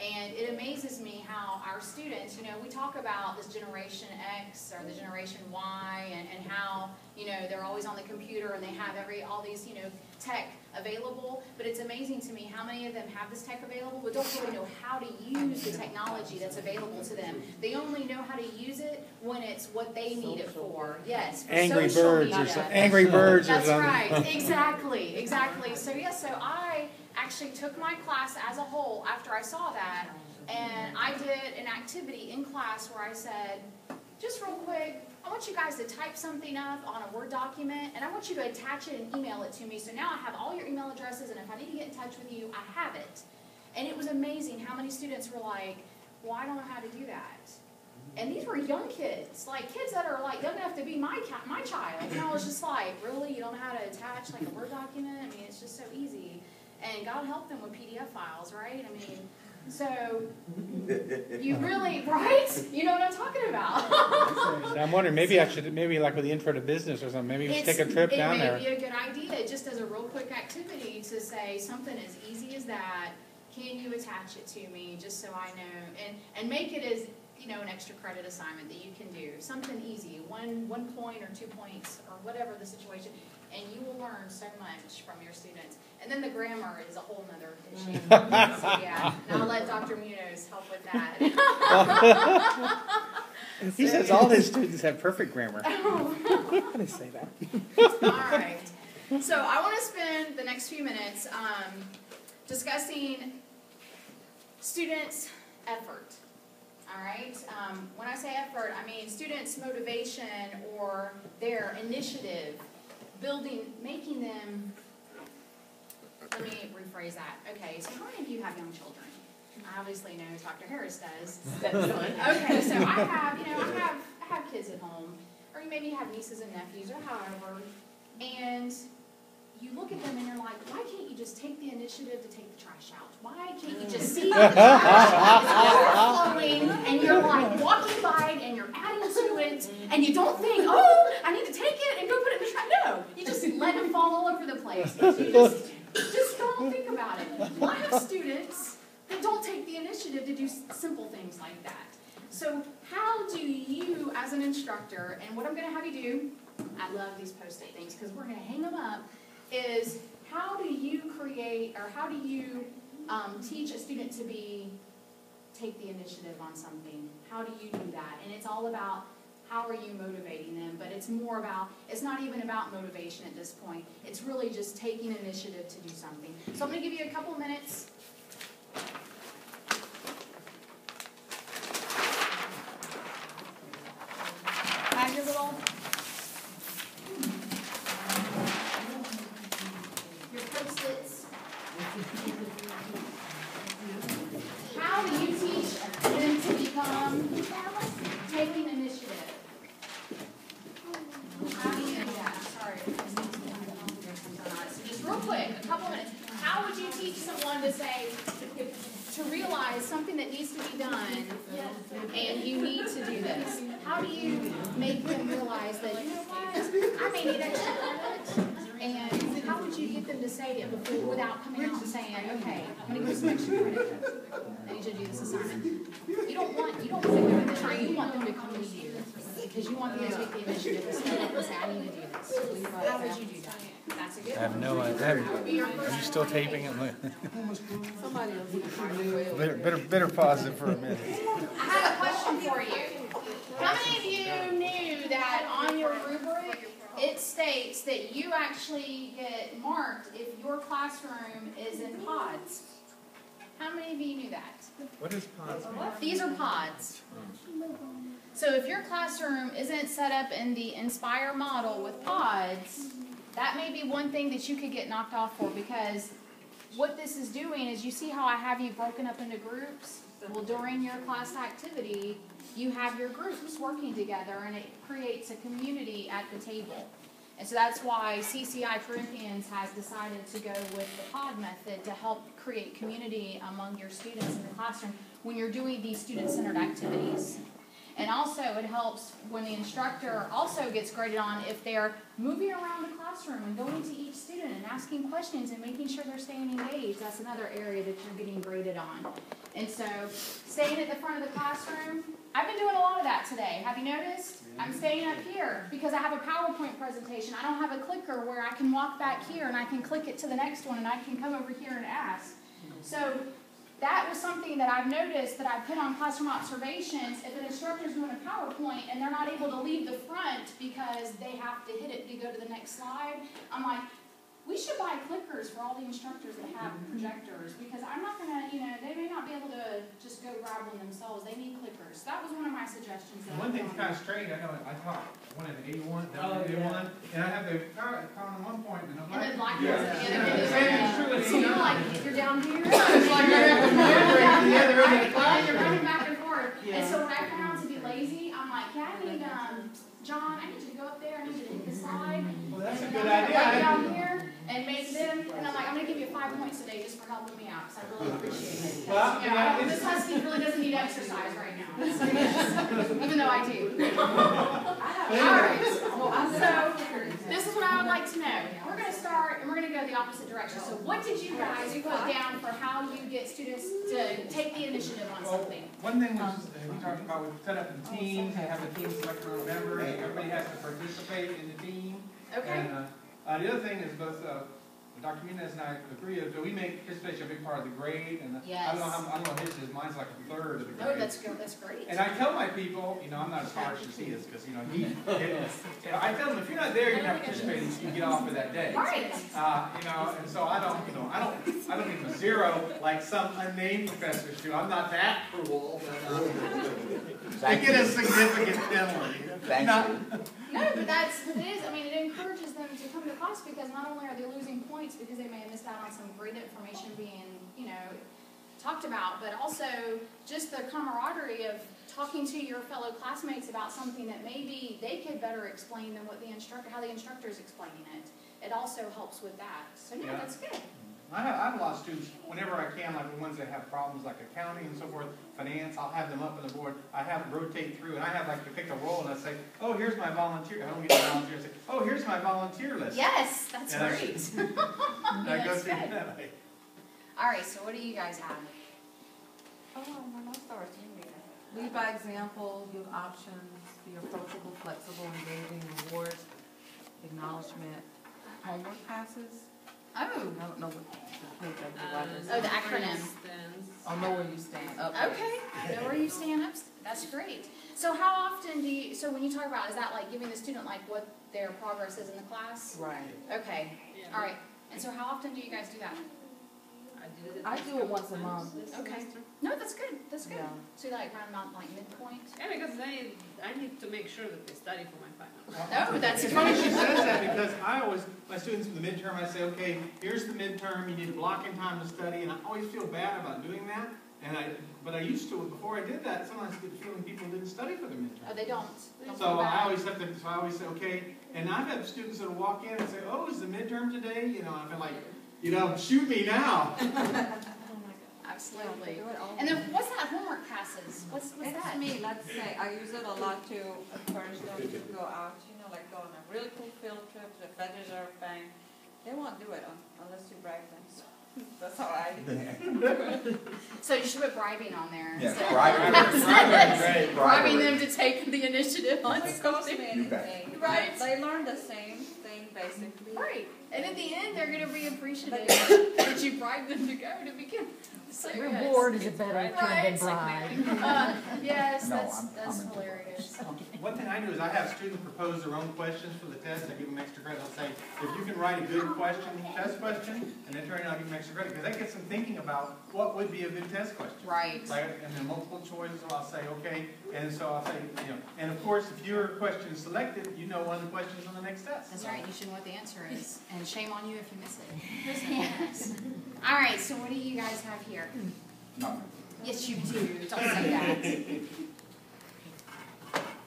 And it amazes me how our students, you know, we talk about this generation X or the generation Y and, and how, you know, they're always on the computer and they have every, all these, you know, tech available. But it's amazing to me how many of them have this tech available but don't really know how to use the technology that's available to them. They only know how to use it when it's what they need it for. Yes, for Angry social Birds or media. some- Angry Birds or That's something. right, exactly, exactly. So yeah, so I actually took my class as a whole after I saw that, and I did an activity in class where I said, just real quick, I want you guys to type something up on a Word document, and I want you to attach it and email it to me. So now I have all your email addresses, and if I need to get in touch with you, I have it. And it was amazing how many students were like, well, I don't know how to do that. And these were young kids, like kids that are like young enough to be my my child. And I was just like, really, you don't know how to attach like a Word document? I mean, it's just so easy. And God help them with PDF files, right? I mean, so <laughs> you really, right? You know what I'm talking about. <laughs> I'm wondering, maybe I should, maybe like with the intro to business or something, maybe we should take a trip down there. It there. may be a good idea, just as a real quick activity, to say something as easy as that. Can you attach it to me, just so I know, and, and make it as, you know, an extra credit assignment that you can do. Something easy, one, one point or two points, or whatever the situation, and you will learn so much from your students. And then the grammar is a whole nother <laughs> issue. So, yeah, and I'll let Dr. Munoz help with that. <laughs> He says all his students have perfect grammar. <laughs> I didn't say that. All right. So I want to spend the next few minutes um, discussing students' effort. All right. Um, when I say effort, I mean students' motivation or their initiative, building, making them. Rephrase that. Okay. So how many of you have young children? Mm-hmm. I obviously know Dr. Harris does. <laughs> Okay, so I have, you know, <laughs> I have, I have kids at home, or you maybe have nieces and nephews, or however, and you look at them and you're like, why can't you just take the initiative to take the trash out? Why can't you just see the trash overflowing, and you're like walking by it and you're adding to it, and you don't think, oh, I need to take it and go put it in the trash. No, you just let it fall all over the place. Think about it. I have students that don't take the initiative to do simple things like that. So how do you, as an instructor, and what I'm going to have you do, I love these post-it things because we're going to hang them up, is how do you create, or how do you um, teach a student to be, take the initiative on something? How do you do that? And it's all about how are you motivating them, but it's more about, it's not even about motivation at this point. It's really just taking initiative to do something. So I'm going to give you a couple minutes Have your little. Your post-its. How do you teach them to become taking initiative? How do you do that? Sorry. So just real quick, a couple minutes. How would you teach someone to say, that needs to be done, and you need to do this, how do you make them realize that, you know what, I may need extra credit? And how would you get them to say it before, without coming out and saying, okay, I'm gonna give you some extra credit? I need you to do this assignment. You don't want, you don't want them to try, you want them to come to you, because you want them to take the initiative and step up and say, I need to do this. How would you do that? That's a good I one. have no idea. That would be your Are first you still one. taping it? Somebody else. Better, pause it for a minute. <laughs> I have a question for you. How many of you knew that on your rubric, it states that you actually get marked if your classroom is in pods? How many of you knew that? What is pause? These are pods. So if your classroom isn't set up in the Inspire model with pods, that may be one thing that you could get knocked off for because what this is doing is you see how I have you broken up into groups? Well, during your class activity, you have your groups working together and it creates a community at the table. And so that's why CCI Corinthians has decided to go with the pod method to help create community among your students in the classroom when you're doing these student-centered activities. And also, it helps when the instructor also gets graded on if they're moving around the classroom and going to each student and asking questions and making sure they're staying engaged. That's another area that you're getting graded on. And so, staying at the front of the classroom, I've been doing a lot of that today. Have you noticed? I'm staying up here because I have a PowerPoint presentation. I don't have a clicker where I can walk back here and I can click it to the next one and I can come over here and ask. So, that was something that I've noticed that I put on classroom observations. If an instructor's doing a PowerPoint and they're not able to leave the front because they have to hit it to go to the next slide, I'm like, we should buy clickers for all the instructors that have projectors because I'm not gonna, you know, they may not be able to just go grab one themselves. They need clickers. That was one of my suggestions. that One thing's put kind of strange, I know, I taught one at A one, Oh, W A yeah. one, and I have the power on one point, and I'm And then like. black ones at the other Yeah. end. It's true, it's So you're not- like, you're down here. <laughs> It's like right after my break, the other end of the Right, You're running back and forth. And so when I come out to be lazy, I'm like, yeah, I need, um, John, I need you to go up there, I need you to hit the slide. Well, that's a good idea. Right down here and make them, and I'm like, I'm gonna give you five points today just for helping me out, because I really appreciate it. <laughs> Well, you know, yeah, this it's- husky really doesn't need exercise right now. So yes, <laughs> even though I do. Alright, so, this is what I would like to know. We're gonna start, and we're gonna go the opposite direction. So what did you guys put down for how you get students to take the initiative on something? Well, one thing was, uh, we talked about, we set up in teams, and have a team select a member, and everybody has to participate in the team. Okay, And, uh, uh, the other thing is both, uh, Dr. Munoz and I agree, that we make participation a big part of the grade, and uh, I don't know how, I don't know his is, mine's like a third of the grade. oh, that's good, that's great. And I tell my people, you know, I'm not as harsh as he is, because, you know, he, <laughs> and I tell them, if you're not there, you're not participating, so you get off for that day. Right. Uh, you know, and so I don't, you know, I don't, I don't give them a zero like some unnamed professors do. I'm not that cruel, but, uh, I get a significant penalty. Not- <laughs> No, but that's, it is, I mean, it encourages them to come to class because not only are they losing points because they may have missed out on some great information being, you know, talked about, but also just the camaraderie of talking to your fellow classmates about something that maybe they could better explain than what the instructor, how the instructor is explaining it. It also helps with that. So, no, Yeah. that's good. I have, I have a lot of students, whenever I can, like the ones that have problems like accounting and so forth, finance, I'll have them up on the board. I have them rotate through, and I have like to pick a role, and I say, oh, here's my volunteer, I don't get the volunteer, I say, oh, here's my volunteer list. Yes, that's And I- great. And I go That's through good. that way. All right, so what do you guys have? Oh, no, no, start you Lead by example, give options, be approachable, flexible, engaging, rewards, acknowledgement, homework passes. Oh, I don't know what the page I did. oh, the acronym. Oh, know where you stand, up. Okay, know where you stand up, that's great. So how often do you, so when you talk about, is that like giving the student like what their progress is in the class? Right. Okay, all right, and so how often do you guys do that? I do it once a month. Okay, no, that's good, that's good. Yeah. So you like round about like midpoint? Yeah, because I, I need to make sure that they study for my Oh, that's It's funny she says that because I always, my students in the midterm, I say, okay, here's the midterm, you need a block in time to study, and I always feel bad about doing that. And I, but I used to, before I did that, sometimes I get the feeling people didn't study for the midterm. Oh, they don't. Don't So I always have to, so I always say, okay, and I've had students that will walk in and say, oh, is the midterm today? You know, and I've been like, you know, shoot me now. <laughs> I've absolutely. do it all. And then what's that homework passes? What's, what's It's that? me, let's say, I use it a lot to encourage them to go out, you know, like go on a really cool field trip to the Federal Reserve Bank. They won't do it unless you bribe them, so <laughs> that's how I. do <laughs> So you should put bribing on there. Yes, instead of- bribing. <laughs> Bribing, Bribing them to take the initiative on It something. You bet. anything. Right. They learn the same thing basically. Right, and at the end, they're gonna be appreciative <coughs> that you bribed them to go to begin. So, yes. Reward is a better Right, term than it's like bribe. <laughs> Uh, Yes, No, that's, I'm- that's I'm into hilarious. <laughs> One thing I do is I have students propose their own questions for the test, I give them extra credit, I'll say, if you can write a good question, test question, and then turn it, I'll give them extra credit, because that gets them thinking about what would be a good test question. Right. Like, and then multiple choice, so I'll say, okay, and so I'll say, you know, and of course, if your question is selected, you know one of the questions on the next test. That's right, you should know what the answer is, and shame on you if you miss it. Yes. <laughs> All right, so what do you guys have here? Nothing. Yes, you do, don't say that.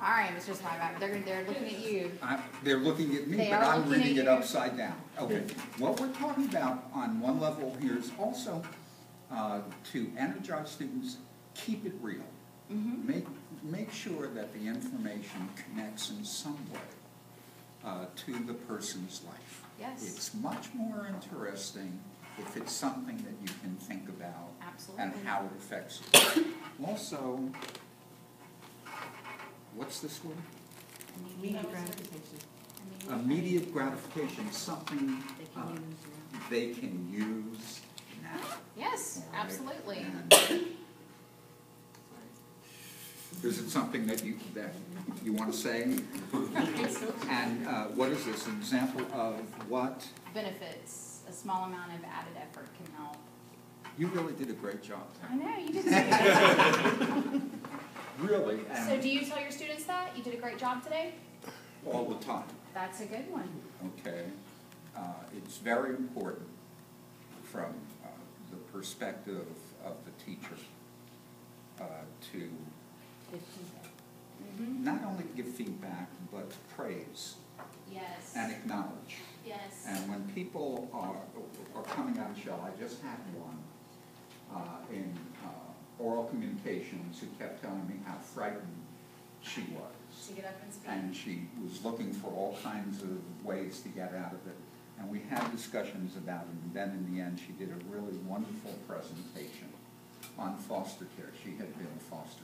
All right, Mr. Slyback, they're, they're looking at you. I- They're looking at me, They but I'm reading it upside down. Okay, what we're talking about on one level here is also uh, to energize students, keep it real. Mm-hmm. Make, make sure that the information connects in some way uh, to the person's life. Yes. It's much more interesting if it's something that you can think about Absolutely. and how it affects you. Also, what's this word? Immediate gratification. Immediate gratification, something They uh, can use, yeah. they can use now. Yes, all right? absolutely. And Is it something that you, that you want to say? And uh, what is this, an example of what? Benefits, a small amount of added effort can help. You really did a great job. I know, you did <laughs> Really, So do you tell your students that? You did a great job today? all the time, That's a good one. okay? Uh, It's very important from uh, the perspective of the teacher uh, to Mhm. not only give feedback, but praise Yes. and acknowledge. Yes. And when people are, are coming out of shell, I just had one uh, in uh, oral communications who kept telling me how frightened she was. To get up and speak. And she was looking for all kinds of ways to get out of it. And we had discussions about it, and then in the end, she did a really wonderful presentation on foster care. She had been a foster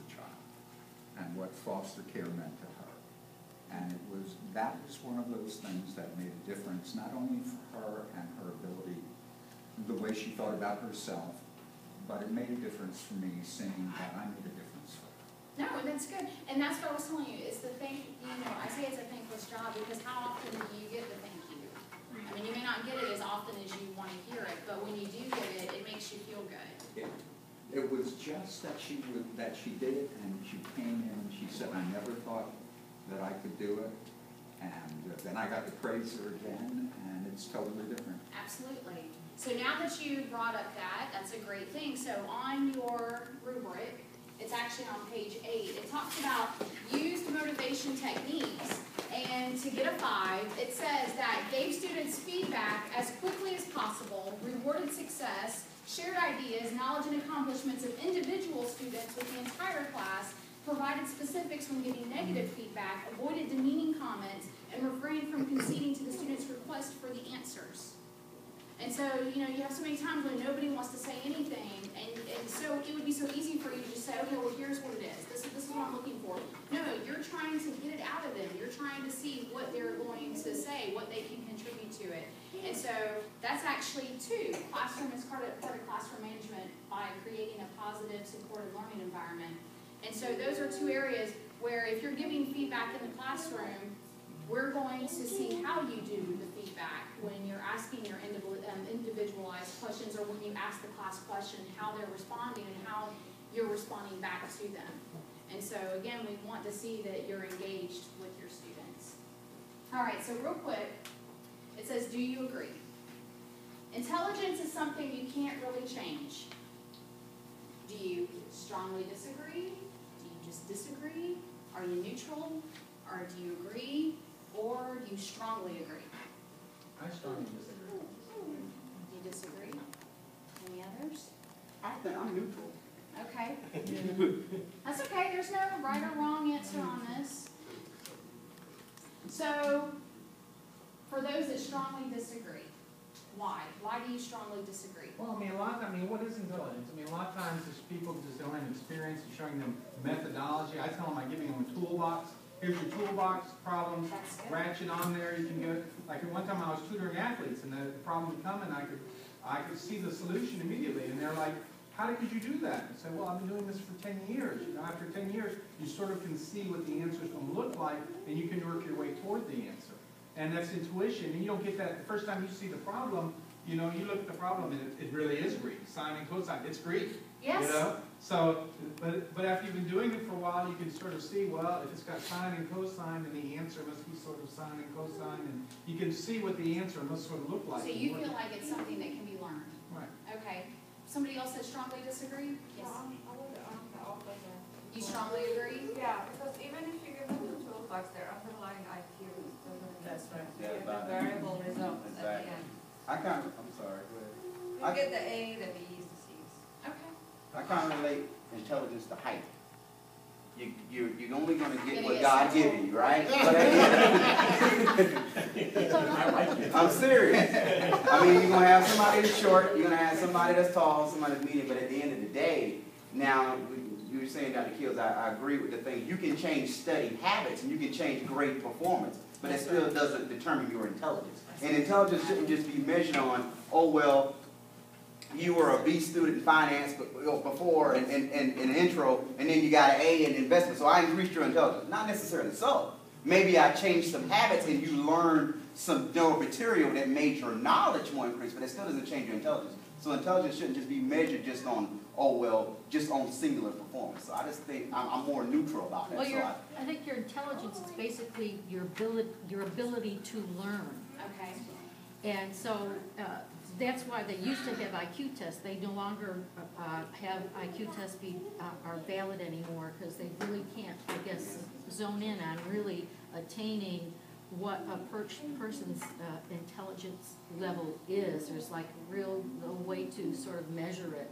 and what foster care meant to her. And it was, that was one of those things that made a difference, not only for her and her ability, the way she thought about herself, but it made a difference for me seeing that I made a difference for her. No, that's good. And that's what I was telling you, is the thank, you know, I say it's a thankless job because how often do you get the thank you? I mean, you may not get it as often as you want to hear it, but when you do get it, it makes you feel good. It, it was just that she that she did it, and she came in, and she said, I never thought that I could do it. And uh, then I got to praise her again, and it's totally different. Absolutely. So now that you brought up that, that's a great thing. So on your rubric, it's actually on page eight, it talks about used motivation techniques. And to get a five, it says that gave students feedback as quickly as possible, rewarded success, shared ideas, knowledge and accomplishments of individual students with the entire class, provided specifics when giving negative feedback, avoided demeaning comments, and refrained from conceding to the student's request for the answers. And so, you know, you have so many times when nobody wants to say anything, and, and so it would be so easy for you to just say, okay, well, here's what it is. This is, this is what I'm looking for. No, you're trying to get it out of them. You're trying to see what they're going to say, what they can contribute to it. And so that's actually two. Classroom is part of, part of classroom management by creating a positive, supportive learning environment. And so those are two areas where if you're giving feedback in the classroom, we're going to see how you do the feedback when you're asking your um, individualized questions or when you ask the class question, how they're responding and how you're responding back to them. And so again, we want to see that you're engaged with your students. All right, so real quick, it says, do you agree? Intelligence is something you can't really change. Do you strongly disagree? Do you just disagree? Are you neutral? Or do you agree? Or do you strongly agree? I strongly disagree. Do you disagree? Any others? I think I'm neutral. Okay. That's okay, there's no right or wrong answer on this. So, for those that strongly disagree, why? Why do you strongly disagree? Well, I mean, a lot, of- I mean, what is intelligence? I mean, a lot of times there's people just don't have experience in showing them methodology. I tell them, I'm giving them a toolbox. Here's your toolbox, problems, ratchet on there, you can go, like at one time I was tutoring athletes and the problem would come and I could, I could see the solution immediately and they're like, how did you do that? I said, well, I've been doing this for ten years. You know, after ten years, you sort of can see what the answer's gonna look like and you can work your way toward the answer. And that's intuition, and you don't get that, the first time you see the problem, you know, you look at the problem and it, it really is Greek, sine and cosine, it's Greek. Yes. You know, so, but, but after you've been doing it for a while, you can sort of see, well, if it's got sine and cosine, then the answer must be sort of sine and cosine, and you can see what the answer must sort of look like. So you feel like it's something that can be learned? Right. Okay. Somebody else that strongly disagree? Yes. I would, um, the opposite. You strongly agree? Yeah, because even if you give them the toolbox, their underlying IQ is still gonna. That's right. Yeah, Give about- the variable results at the Exactly. end. I kind of, I'm sorry, go ahead. You I- get the A, the B's, the C's. Okay. I kind of relate intelligence to height. You, you, you're only gonna get Gonna what get God some- give you, right? But <laughs> at- <laughs> I'm serious. I mean, you're gonna have somebody that's short, you're gonna have somebody that's tall, somebody that's medium, but at the end of the day, now, you were saying, Dr. Kills, I, I agree with the thing, you can change study habits and you can change grade performance, but it still doesn't determine your intelligence. And intelligence shouldn't just be measured on, oh, well, you were a B student in finance but- before in, in, in, in intro, and then you got an A in investment, so I increased your intelligence. Not necessarily so. Maybe I changed some habits and you learned some new material that made your knowledge more increased, but it still doesn't change your intelligence. So intelligence shouldn't just be measured just on, oh, well, just on singular performance. So I just think I'm, I'm more neutral about that. Well, So your, I- I think your intelligence is basically your ability, your ability to learn. Okay. And so, uh, that's why they used to have IQ tests. They no longer, uh, have IQ tests be, uh, are valid anymore, because they really can't, I guess, zone in on really attaining what a per- person's, uh, intelligence level is. There's like a real, no way to sort of measure it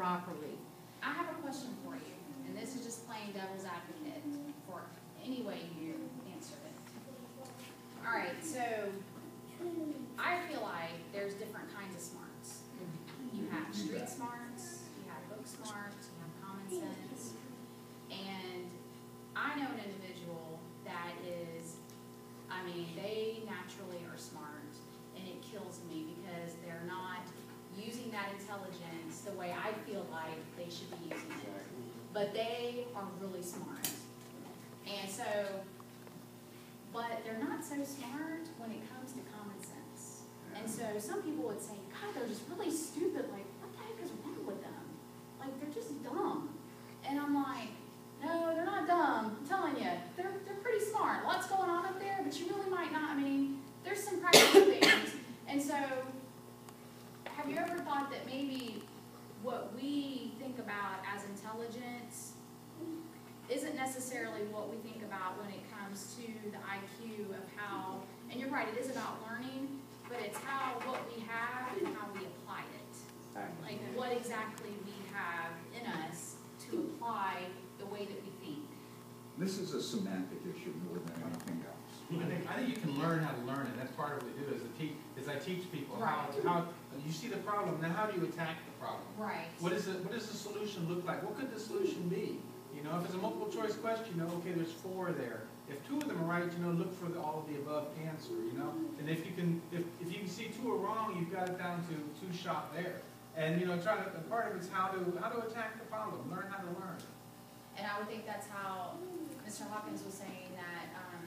properly. I have a question for you, and this is just playing devil's advocate for any way you answer it. All right, so I feel like there's different kinds of smarts. You have street smarts, you have book smarts, you have common sense. And I know an individual that is, I mean, they naturally are smart, and it kills me because they're not using that intelligence the way I feel like they should be using it. But they are really smart. And so, but they're not so smart when it comes to common sense. And so some people would say, God, they're just really stupid, like, what the heck is wrong with them? Like, they're just dumb. And I'm like, no, they're not dumb, I'm telling you, they're, they're pretty smart. Lots going on up there, but you really might not, I mean, there's some practical things. And so, have you ever thought that maybe what we think about as intelligence isn't necessarily what we think about when it comes to the IQ of how, and you're right, it is about learning, but it's how, what we have and how we apply it. Like, what exactly we have in us to apply the way that we think. This is a semantic issue more than anything else. I think, I think you can learn how to learn and that's part of what we do, is to teach, is I teach people how, Right. how, you see the problem, now how do you attack the problem? Right. What is it, what does the solution look like? What could the solution be? You know, if it's a multiple choice question, you know, okay, there's four there. If two of them are right, you know, look for the, all of the above answer, you know? And if you can, if, if you can see two are wrong, you've got it down to two shot there. And, you know, try to, part of it's how to, how to attack the problem, learn how to learn. And I would think that's how Mr. Hawkins was saying that, um,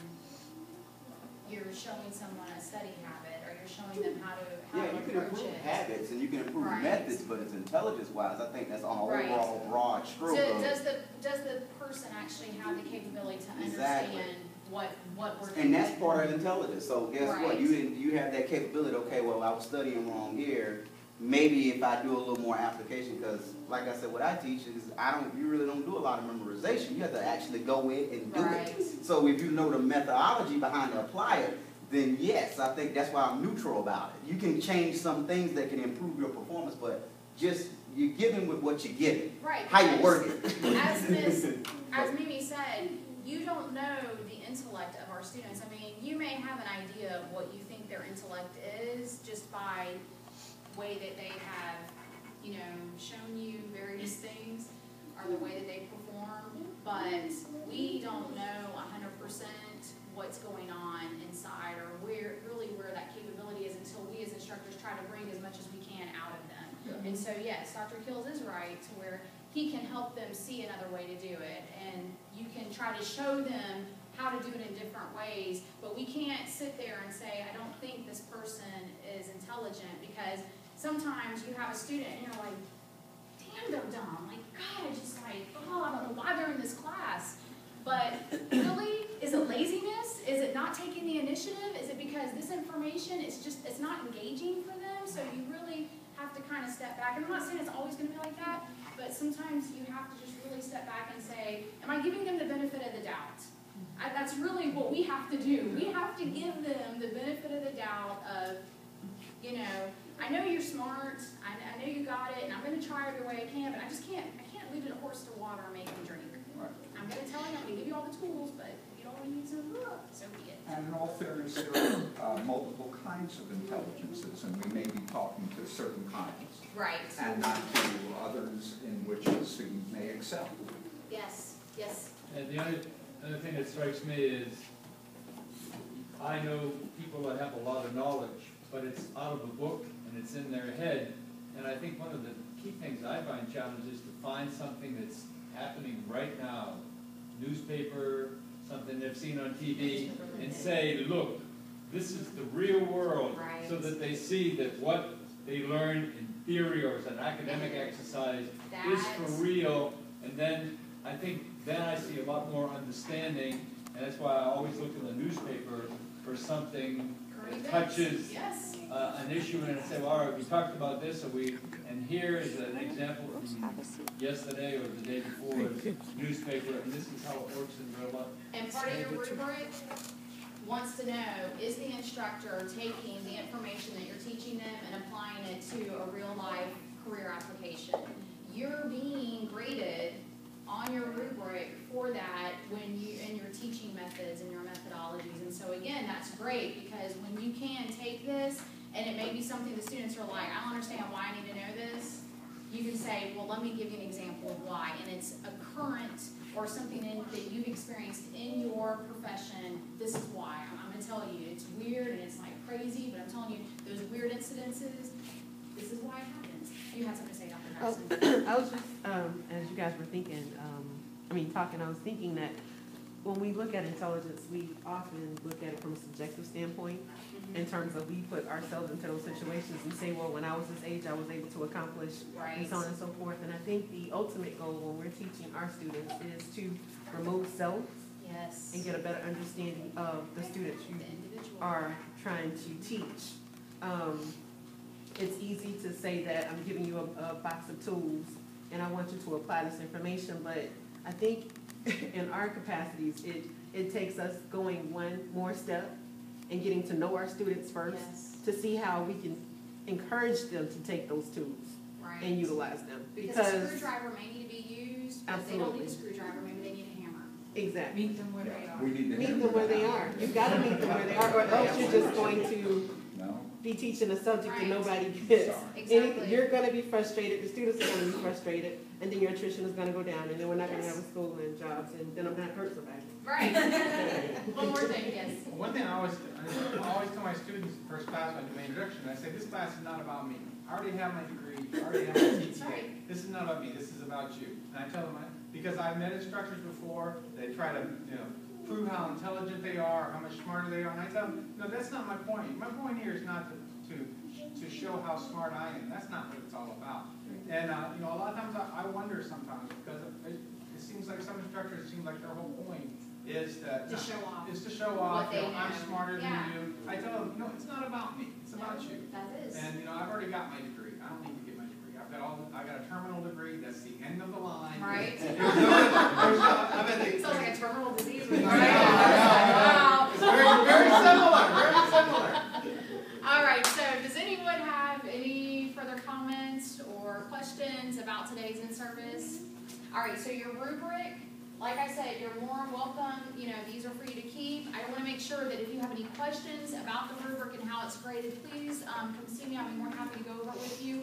you're showing someone a study habit, you're showing them how to, how Yeah, to you can improve it. habits and you can improve Right. methods, but it's intelligence-wise, I think that's on an Right. overall broad stroke So does the, does the person actually have the capability to Exactly. understand what, what we're doing? And that's part of intelligence, so guess what, Right. you, you have that capability, okay, well, I was studying wrong here. Maybe if I do a little more application, because like I said, what I teach is, I don't, you really don't do a lot of memorization, you have to actually go in and do it. So if you know the methodology behind to apply it, then yes, I think that's why I'm neutral about it. You can change some things that can improve your performance, but just you're giving with what you're getting. Right. How you work it. As Miss, <laughs> as Mimi said, you don't know the intellect of our students. I mean, you may have an idea of what you think their intellect is just by way that they have, you know, shown you various things or the way that they perform. But we don't know hundred percent what's going on inside or where, really where that capability is until we as instructors try to bring as much as we can out of them. And so, yes, Dr. Kills is right to where he can help them see another way to do it. And you can try to show them how to do it in different ways, but we can't sit there and say, I don't think this person is intelligent because sometimes you have a student and you're like, damn, they're dumb. Like, God, I just like, oh, I don't know why they're in this class. But really, is it laziness? Is it not taking the initiative? Is it because this information is just, it's not engaging for them? So you really have to kind of step back. And I'm not saying it's always going to be like that, but sometimes you have to just really step back and say, am I giving them the benefit of the doubt? I, that's really what we have to do. We have to give them the benefit of the doubt of, you know, I know you're smart, I, I know you got it, and I'm going to try every way I can, but I just can't, I can't lead a horse to water and make him drink. I'm going to tell you, I'm going to give you all the tools, but if you don't to use so be it. And in all fairness, there are uh, multiple kinds of intelligences, and we may be talking to certain kinds. Right. And not to others in which the student may excel. Yes, yes. And the other, other thing that strikes me is, I know people that have a lot of knowledge, but it's out of a book and it's in their head. And I think one of the key things I find challenging is to find something that's happening right now, newspaper, something they've seen on TV, and say, look, this is the real world, so that they see that what they learned in theory or as an academic exercise is for real. And then, I think, then I see a lot more understanding, and that's why I always look in the newspaper for something that touches Yes. Uh, an issue and I say, well, all right, we talked about this, or we, and here is an example from yesterday or the day before, newspaper, and this is how it works in real life. And part of your rubric wants to know, is the instructor taking the information that you're teaching them and applying it to a real life career application? You're being graded on your rubric for that when you, in your teaching methods and your methodologies. And so again, that's great because when you can take this and it may be something the students are like, I don't understand why I need to know this. You can say, well, let me give you an example of why. And it's a current or something in, that you've experienced in your profession. This is why. I'm, I'm gonna tell you, it's weird and it's like crazy, but I'm telling you, those weird incidences, this is why it happens. You had something to say, Dr. Oh, <coughs> I was just, um, as you guys were thinking, um, I mean, talking, I was thinking that when we look at intelligence, we often look at it from a subjective standpoint in terms of we put ourselves into those situations and say, well, when I was this age, I was able to accomplish and so on and so forth. And I think the ultimate goal when we're teaching our students is to remove self Yes. and get a better understanding of the students you are trying to teach. Um, it's easy to say that I'm giving you a, a box of tools and I want you to apply this information, but I think <laughs> in our capacities, it, it takes us going one more step and getting to know our students first to see how we can encourage them to take those tools Right. and utilize them. Because a screwdriver may need to be used, but if they don't need a screwdriver, maybe they need a hammer. Exactly. Meet them where they are. We need to. Meet them where they are. You've got to meet them where they are, or else you're just going to be teaching a subject that nobody gets. Exactly. Anything- You're going to be frustrated, the students are going to be frustrated, and then your attrition is going to go down, and then we're not going to have a school and jobs, and then I'm going to hurt somebody. Right. <laughs> One more thing, yes. One thing I always, I always tell my students, first class, when I do my introduction, I say, this class is not about me. I already have my degree, I already have my <laughs> TTA. This is not about me, this is about you. And I tell them, I- because I've met instructors before, they try to, you know, prove how intelligent they are, how much smarter they are, and I tell them, no, that's not my point. My point here is not to, to, to show how smart I am, that's not what it's all about. And, uh, you know, a lot of times I, I wonder sometimes, because it, it seems like some instructors, seem like their whole point is that. To show off. Is to show off, you know, I'm smarter than you. I tell them, no, it's not about me, it's about you. That is. And, you know, I've already got my degree, I don't need to get my degree. I've got all, I got a terminal degree, that's the end of the line. Right. There's no- there's no- I'm at Sounds like a terminal disease. Know, I know. It's very, very similar, very similar. All right, so does anyone have any further comments questions about today's in-service. All right, so your rubric, like I said, you're more welcome, you know, these are for you to keep. I wanna make sure that if you have any questions about the rubric and how it's graded, please, um, come see me, I'll be more happy to go over it with you.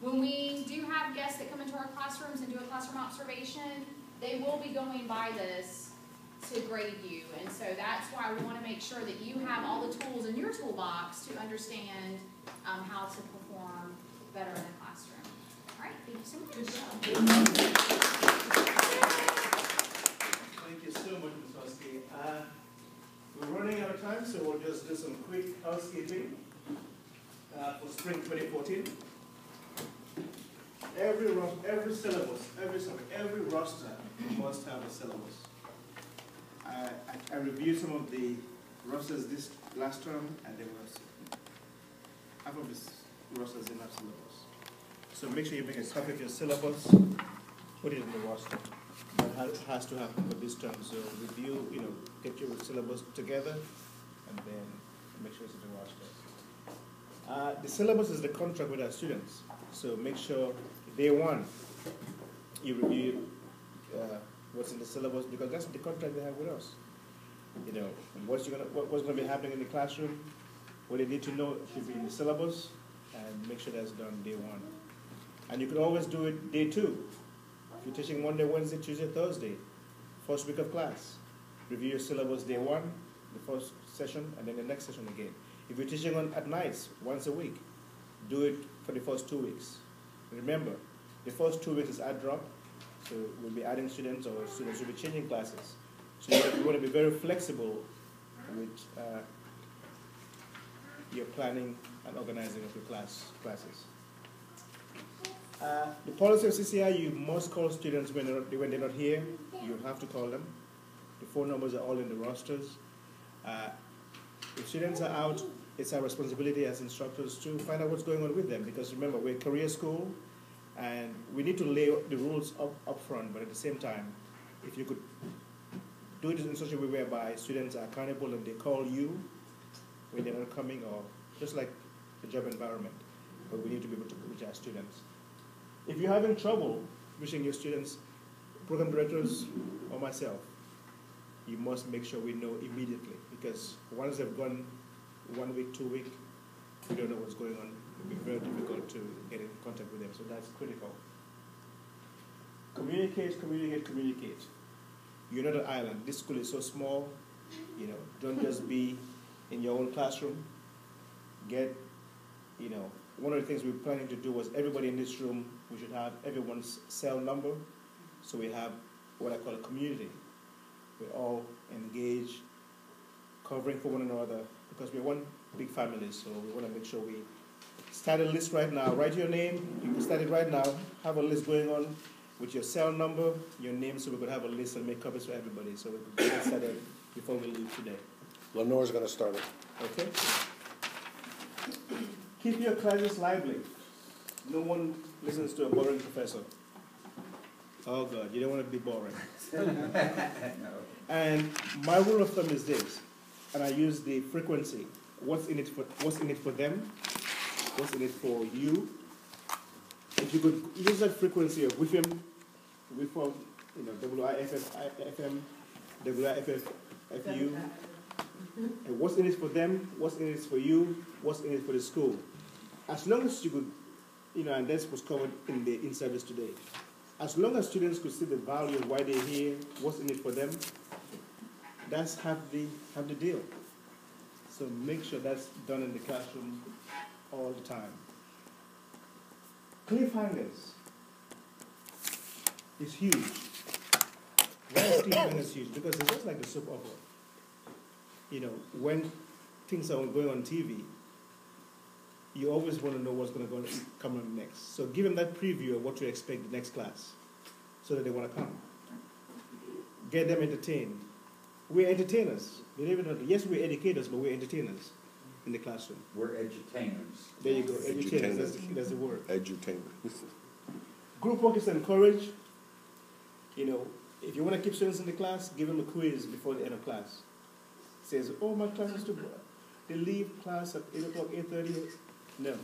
When we do have guests that come into our classrooms and do a classroom observation, they will be going by this to grade you. And so that's why we wanna make sure that you have all the tools in your toolbox to understand, um, how to perform better in the classroom. All right, thank you so much. Thank you so much, Ms. Oski. Uh, We're running out of time, so we'll just do some quick housekeeping uh, for spring 2014. Every, every syllabus, every, sorry, every roster must have a syllabus. I, I- I reviewed some of the rosters this last term, and there was, half of the rosters didn't have syllabus. So make sure you make a copy of your syllabus, put it in the roster. That has, to happen for this term, so review, you know, get your syllabus together, and then make sure it's in the roster. Uh, the syllabus is the contract with our students, so make sure day one, you review, uh, what's in the syllabus, because that's the contract they have with us. You know, what's gonna, what, what's gonna be happening in the classroom, what they need to know should be in the syllabus, and make sure that's done day one. And you can always do it day two. If you're teaching Monday, Wednesday, Tuesday, Thursday, first week of class, review your syllabus day one, the first session, and then the next session again. If you're teaching on at nights, once a week, do it for the first two weeks. Remember, the first two weeks is add drop, so we'll be adding students or students will be changing classes. So you want to be very flexible with uh, your planning and organizing of your class classes. The policy of CCI, you must call students when they're, not, when they're not here. You have to call them. The phone numbers are all in the rosters. Uh, if students are out, it's our responsibility as instructors to find out what's going on with them because remember, we're a career school and we need to lay the rules up, up front, but at the same time, if you could do it in such a way whereby students are accountable and they call you when they're not coming or just like the job environment, but we need to be able to reach our students. If you're having trouble reaching your students, program directors or myself, you must make sure we know immediately because once they've gone one week, two week, we don't know what's going on. It'll be very difficult to get in contact with them, so that's critical. Communicate, communicate, communicate. You're not an island. This school is so small, you know, don't just be in your own classroom. Get, you know, one of the things we're planning to do was everybody in this room, we should have everyone's cell number. So we have what I call a community. We're all engaged, covering for one another, because we're one big family, so we want to make sure we start a list right now. Write your name, you can start it right now, have a list going on with your cell number, your name, so we could have a list and make copies for everybody, so we could get started before we leave today. Lenore's gonna start it. Okay? Keep your classes lively. No one listens to a boring professor. Oh God, you don't want to be boring. <laughs> And my rule of thumb is this, and I use the frequency. What's in it for? What's in it for them? What's in it for you? If you could use that frequency of WIFM, WIFM, you know, WIFM, WIFF, FU, and what's in it for them? What's in it for you? What's in it for the school? As long as you could, you know, and that's what's covered in the in-service today. As long as students could see the value of why they're here, what's in it for them, that's half the half the deal. So make sure that's done in the classroom all the time. Cliffhangers is huge. Why is cliffhangers huge? Because it's just like the soap opera. You know, when things are going on TV, you always want to know what's going to go come on next. So give them that preview of what to expect the next class, so that they want to come. Get them entertained. We're entertainers. Believe it or not. Yes, we're educators, but we're entertainers in the classroom. We're edutainers. There you go, edutainers. That's, the- that's the word. Edutainment. Group work is encouraged. You know, if you want to keep students in the class, give them a quiz before the end of class. Says, oh, my class is too broad. They leave class at 8 o'clock, 8.30. No.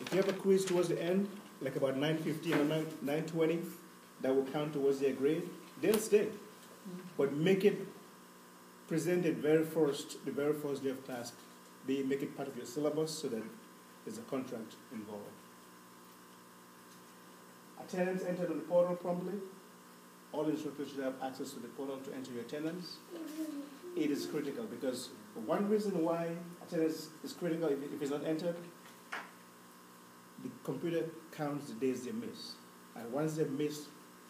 If you have a quiz towards the end, like about nine fifteen or nine, nine twenty, that will count towards their grade, they'll stay. But make it, present it very first, the very first day of class, be, make it part of your syllabus so that there's a contract involved. Attendance entered on the portal promptly. All instructors should have access to the portal to enter your attendance. It is critical because one reason why attendance is critical if, if it's not entered, computer counts the days they miss. And once they miss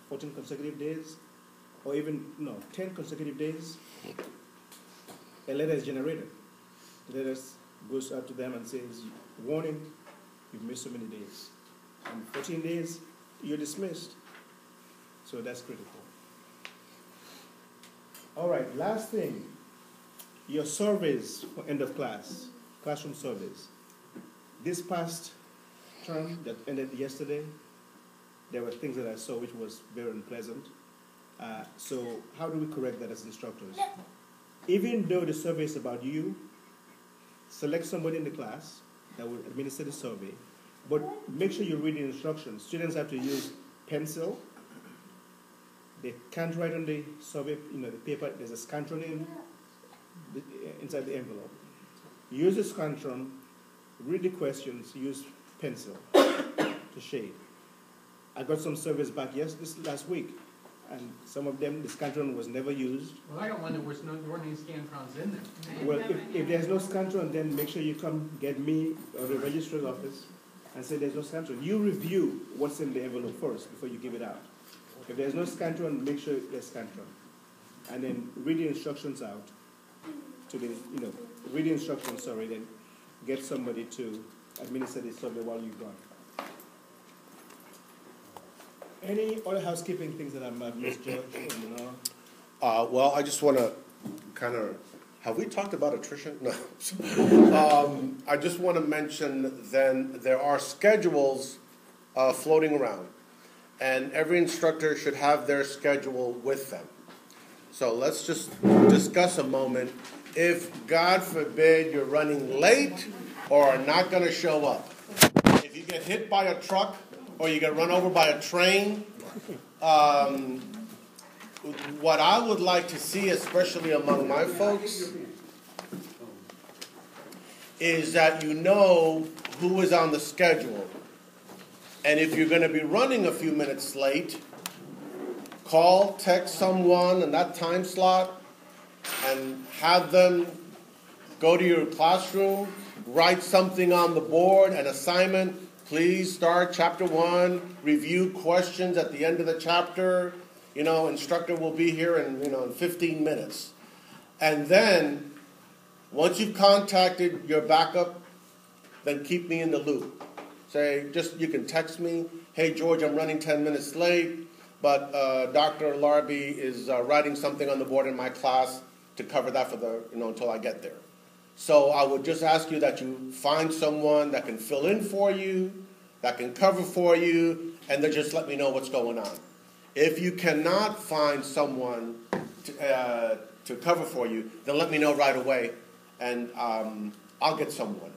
14 consecutive days, or even, no, 10 consecutive days, a letter is generated. The letter goes out to them and says, warning, you've missed so many days. And 14 days, you're dismissed. So that's critical. All right, last thing, your surveys for end of class, classroom surveys. This past term that ended yesterday, there were things that I saw which was very unpleasant. Uh, so how do we correct that as instructors? Even though the survey is about you, select somebody in the class that will administer the survey, but make sure you read the instructions. Students have to use pencil. They can't write on the survey, you know, the paper. There's a scantron in the, inside the envelope. Use the scantron. Read the questions. Use pencil to shade. I got some surveys back yes this last week, and some of them the scantron was never used. Well, I don't that was no, there weren't any scantrons in there. Well, if, if there's no scantron, then make sure you come get me or the registrar's office and say there's no scantron. You review what's in the envelope first before you give it out. If there's no scantron, make sure there's scantron. And then read the instructions out to the, you know, read the instructions, sorry, then get somebody to administer the survey while you're gone. Any other housekeeping things that I might miss, George, or? Uh, well, I just want to kind of, have we talked about attrition? <laughs> No. um, I just want to mention then there are schedules uh, floating around, and every instructor should have their schedule with them. So let's just discuss a moment. If, God forbid, you're running late or are not going to show up, if you get hit by a truck or you get run over by a train, um, what I would like to see, especially among my folks, is that you know who is on the schedule. And if you're going to be running a few minutes late, call, text someone in that time slot and have them go to your classroom, write something on the board, an assignment. Please start chapter one, review questions at the end of the chapter. You know, instructor will be here in, you know, in 15 minutes. And then, once you've contacted your backup, then keep me in the loop. Say, just, you can text me, hey, George, I'm running 10 minutes late, but uh, Dr. Larby is uh, writing something on the board in my class to cover that for the, you know, until I get there. So I would just ask you that you find someone that can fill in for you, that can cover for you, and then just let me know what's going on. If you cannot find someone to, uh, to cover for you, then let me know right away, and um, I'll get someone.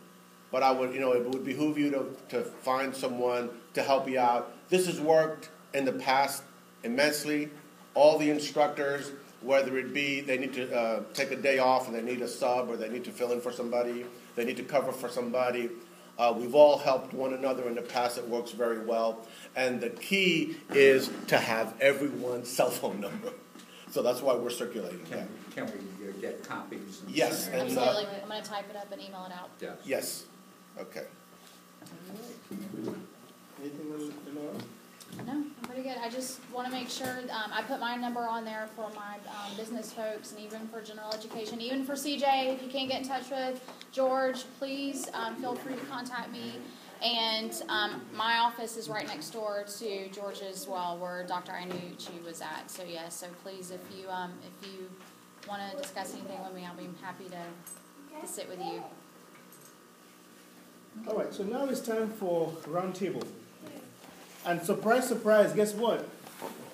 But I would, you know, it would behoove you to, to find someone to help you out. This has worked in the past immensely. All the instructors, whether it be they need to uh, take a day off and they need a sub or they need to fill in for somebody, they need to cover for somebody. Uh, we've all helped one another in the past. It works very well. And the key is to have everyone's <laughs> cell phone number. So that's why we're circulating that. Can, can we uh, get copies? and Yes, send and, uh, Absolutely, I'm gonna type it up and email it out. Yes. Yes. Okay. Anything else, Lenore? No, I'm pretty good. I just want to make sure, um, I put my number on there for my, um, business folks and even for general education, even for CJ, if you can't get in touch with George, please, um, feel free to contact me. And, um, my office is right next door to George's, well, where Dr. Iannucci was at. So yes, so please, if you, um, if you want to discuss anything with me, I'll be happy to, to sit with you. All right, so now it's time for roundtable. And surprise, surprise, guess what?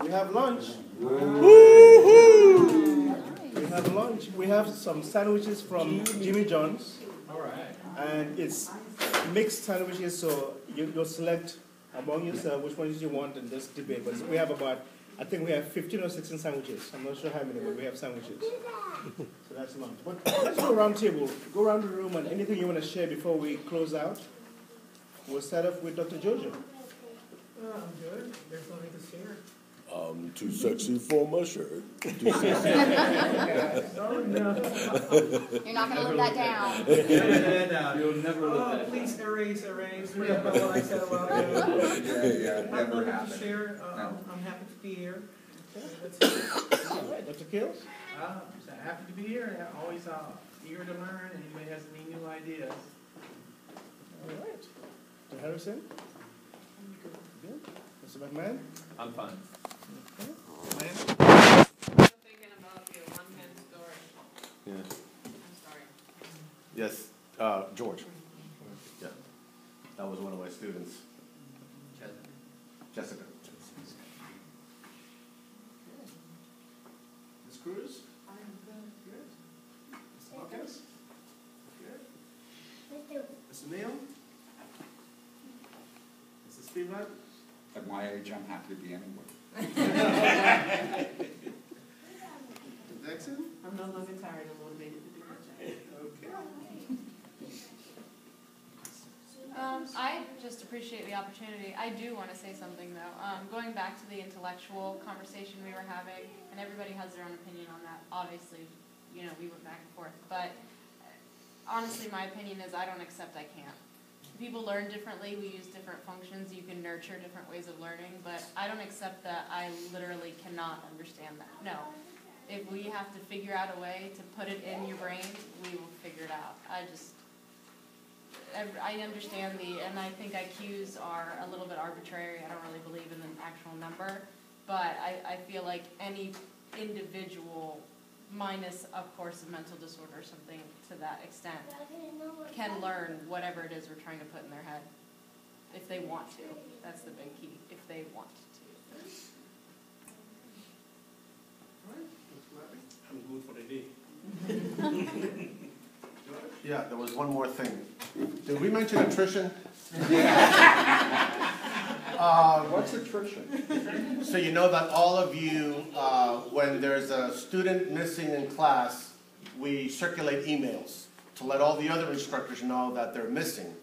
We have lunch. We have lunch. We have some sandwiches from Jimmy John's. All right. And it's mixed sandwiches, so you, you'll select among yourself which ones you want and just debate. But we have about, I think we have 15 or 16 sandwiches. I'm not sure how many, but we have sandwiches. So that's lunch. But let's go around table. Go around the room and anything you want to share before we close out. We'll start off with Dr. Jojo. I'm good. There's nothing to share. I'm too sexy for my shirt. <laughs> Too Oh, no. You're not gonna live that down. You'll never live Oh, that. please erase, erase, remember what I said a while ago. Yeah, yeah, I'm never willing to happened. share, uh, No. I'm happy to be here. All right, Dr. Kills? Uh, so happy to be here, and always, uh, eager to learn, anybody has any new ideas. All right. Dr. Harrison? Good. Mr. McMahon? I'm fine. Ma'am? Thinking about the one-man story. Yeah. I'm sorry. Yes, uh, George. Yeah, that was one of my students. Jessica. Ms. Cruz? Good. Ms. Hawkins? Good. Mr. Neal? Mr. Spivak? At my age, I'm happy to be anywhere. <laughs> Mr. Jackson? I'm no longer tired, I'm motivated to do my job. Okay. Um, I just appreciate the opportunity. I do want to say something though. Um, going back to the intellectual conversation we were having, and everybody has their own opinion on that. Obviously, you know, we went back and forth, but uh, honestly, my opinion is I don't accept I can't. People learn differently. We use different functions. You can nurture different ways of learning, but I don't accept that I literally cannot understand that. No. If we have to figure out a way to put it in your brain, we will figure it out. I just, I understand the, and I think IQs are a little bit arbitrary, I don't really believe in the actual number, but I, I feel like any individual, minus, of course, a mental disorder or something to that extent, can learn whatever it is we're trying to put in their head, if they want to. That's the big key, if they want to. I'm good for the day. <laughs> Yeah, there was one more thing. Did we mention attrition? <laughs> Um, What's attrition? So you know that all of you, uh, when there's a student missing in class, we circulate emails to let all the other instructors know that they're missing.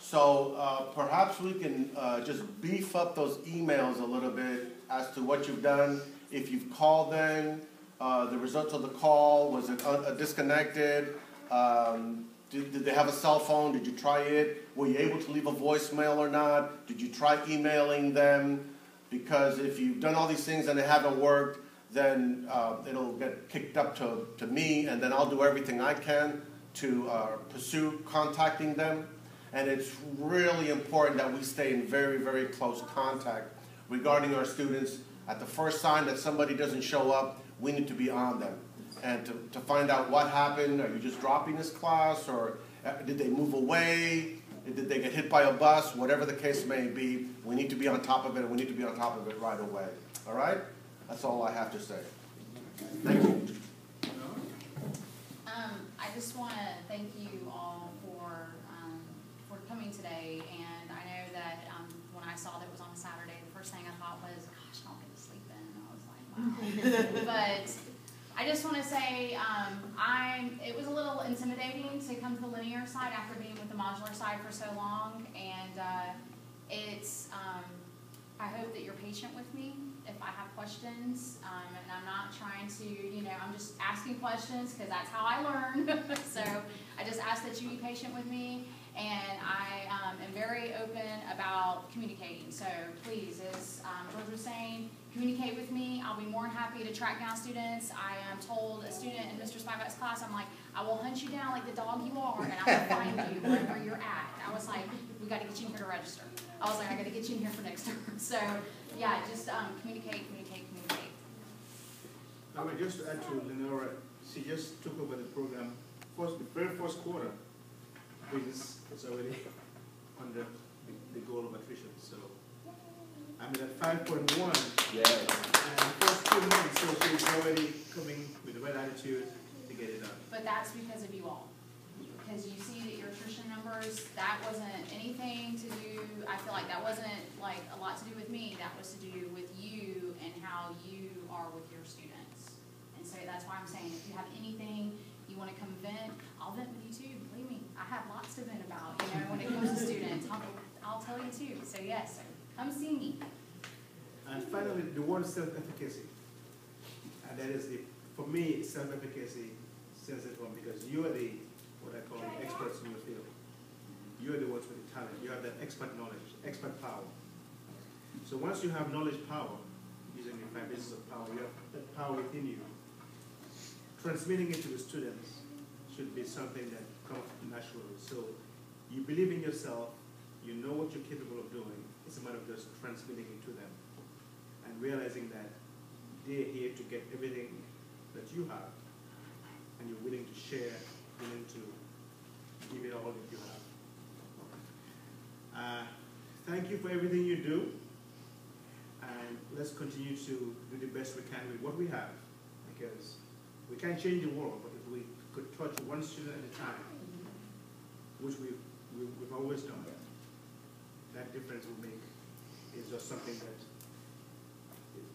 So uh, perhaps we can uh, just beef up those emails a little bit as to what you've done. If you've called them, uh, the results of the call, was it uh, disconnected? Um, did, did they have a cell phone? Did you try it? Were you able to leave a voicemail or not? Did you try emailing them? Because if you've done all these things and they haven't worked, then uh, it'll get kicked up to, to me, and then I'll do everything I can to uh, pursue contacting them. And it's really important that we stay in very, very close contact regarding our students. At the first sign that somebody doesn't show up, we need to be on them and to, to find out what happened. Are you just dropping this class, or uh, did they move away? Did they get hit by a bus? Whatever the case may be, we need to be on top of it, and we need to be on top of it right away. All right? That's all I have to say. Thank you. Um, I just want to thank you all for, um, for coming today, and I know that, um, when I saw that it was on a Saturday, the first thing I thought was, gosh, I'll get to sleep in, and I was like, wow. <laughs> But I just want to say, um, I'm, it was a little intimidating to come to the linear side after being with the modular side for so long, and, uh, it's, um, I hope that you're patient with me if I have questions, um, and I'm not trying to, you know, I'm just asking questions because that's how I learn. <laughs> so I just ask that you be patient with me, and I um, am very open about communicating. So please, as um, George was saying, communicate with me. I'll be more than happy to track down students. I am told a student in Mr. Spivak's class, I'm like, I will hunt you down like the dog you are, and I will find you wherever you're at. I was like, we got to get you in here to register. I was like, I got to get you in here for next term. <laughs> So yeah, just um, communicate, communicate, communicate. I mean, just to add to Lenora, she just took over the program, first, the very first quarter, business is already <laughs> under the, the goal of attrition, so. I'm at five point one. Yeah. And the first two months, so she's already coming with the right attitude to get it done. But that's because of you all. because you see that your attrition numbers, that wasn't anything to do, I feel like that wasn't like a lot to do with me, that was to do with you and how you are with your students. And so that's why I'm saying, if you have anything you wanna come vent, I'll vent with you too, believe me, I have lots to vent about, you know, when it comes to <laughs> students, I'll, I'll tell you too, so yes, see. And finally, the word self-efficacy. And that is the, for me, self-efficacy says it one because you are the, what I call the experts in your field. You are the ones with the talent. You have that expert knowledge, expert power. So once you have knowledge power, using the five bases of power, you have that power within you. Transmitting it to the students should be something that comes naturally. So you believe in yourself, you know what you're capable of doing. It's a matter of just transmitting it to them and realizing that they're here to get everything that you have, and you're willing to share, willing to give it all that you have. Uh, thank you for everything you do, and let's continue to do the best we can with what we have, because we can't change the world, but if we could touch one student at a time, which we've, we've we've always done, that difference will make, is just something that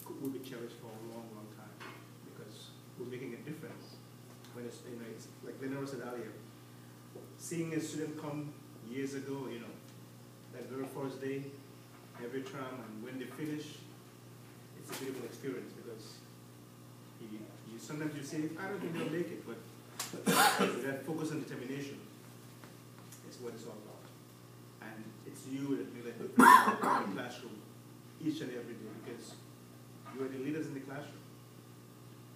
could- will be cherished for a long, long time because we're making a difference. When it's, you know, it's like Lenore said earlier, seeing a student come years ago, you know, that very first day, every term, and when they finish, it's a beautiful experience because you, you sometimes you say, I don't think they'll make it, but <coughs> that focus and determination is what it's all about. And you that difference in the <coughs> classroom each and every day because you are the leaders in the classroom.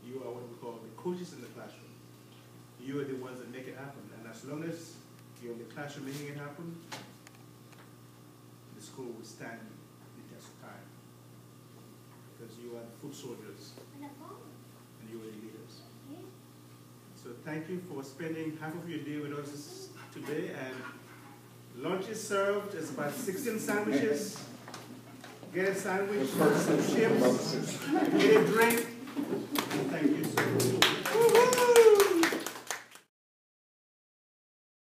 You are what we call the coaches in the classroom. You are the ones that make it happen. And as long as you're in the classroom making it happen, the school will stand the test of time. Because you are the foot soldiers and you are the leaders. So thank you for spending half of your day with us today. And Lunch is served. It's about 16 sandwiches. Get a sandwich, some chips, get a drink. Thank you.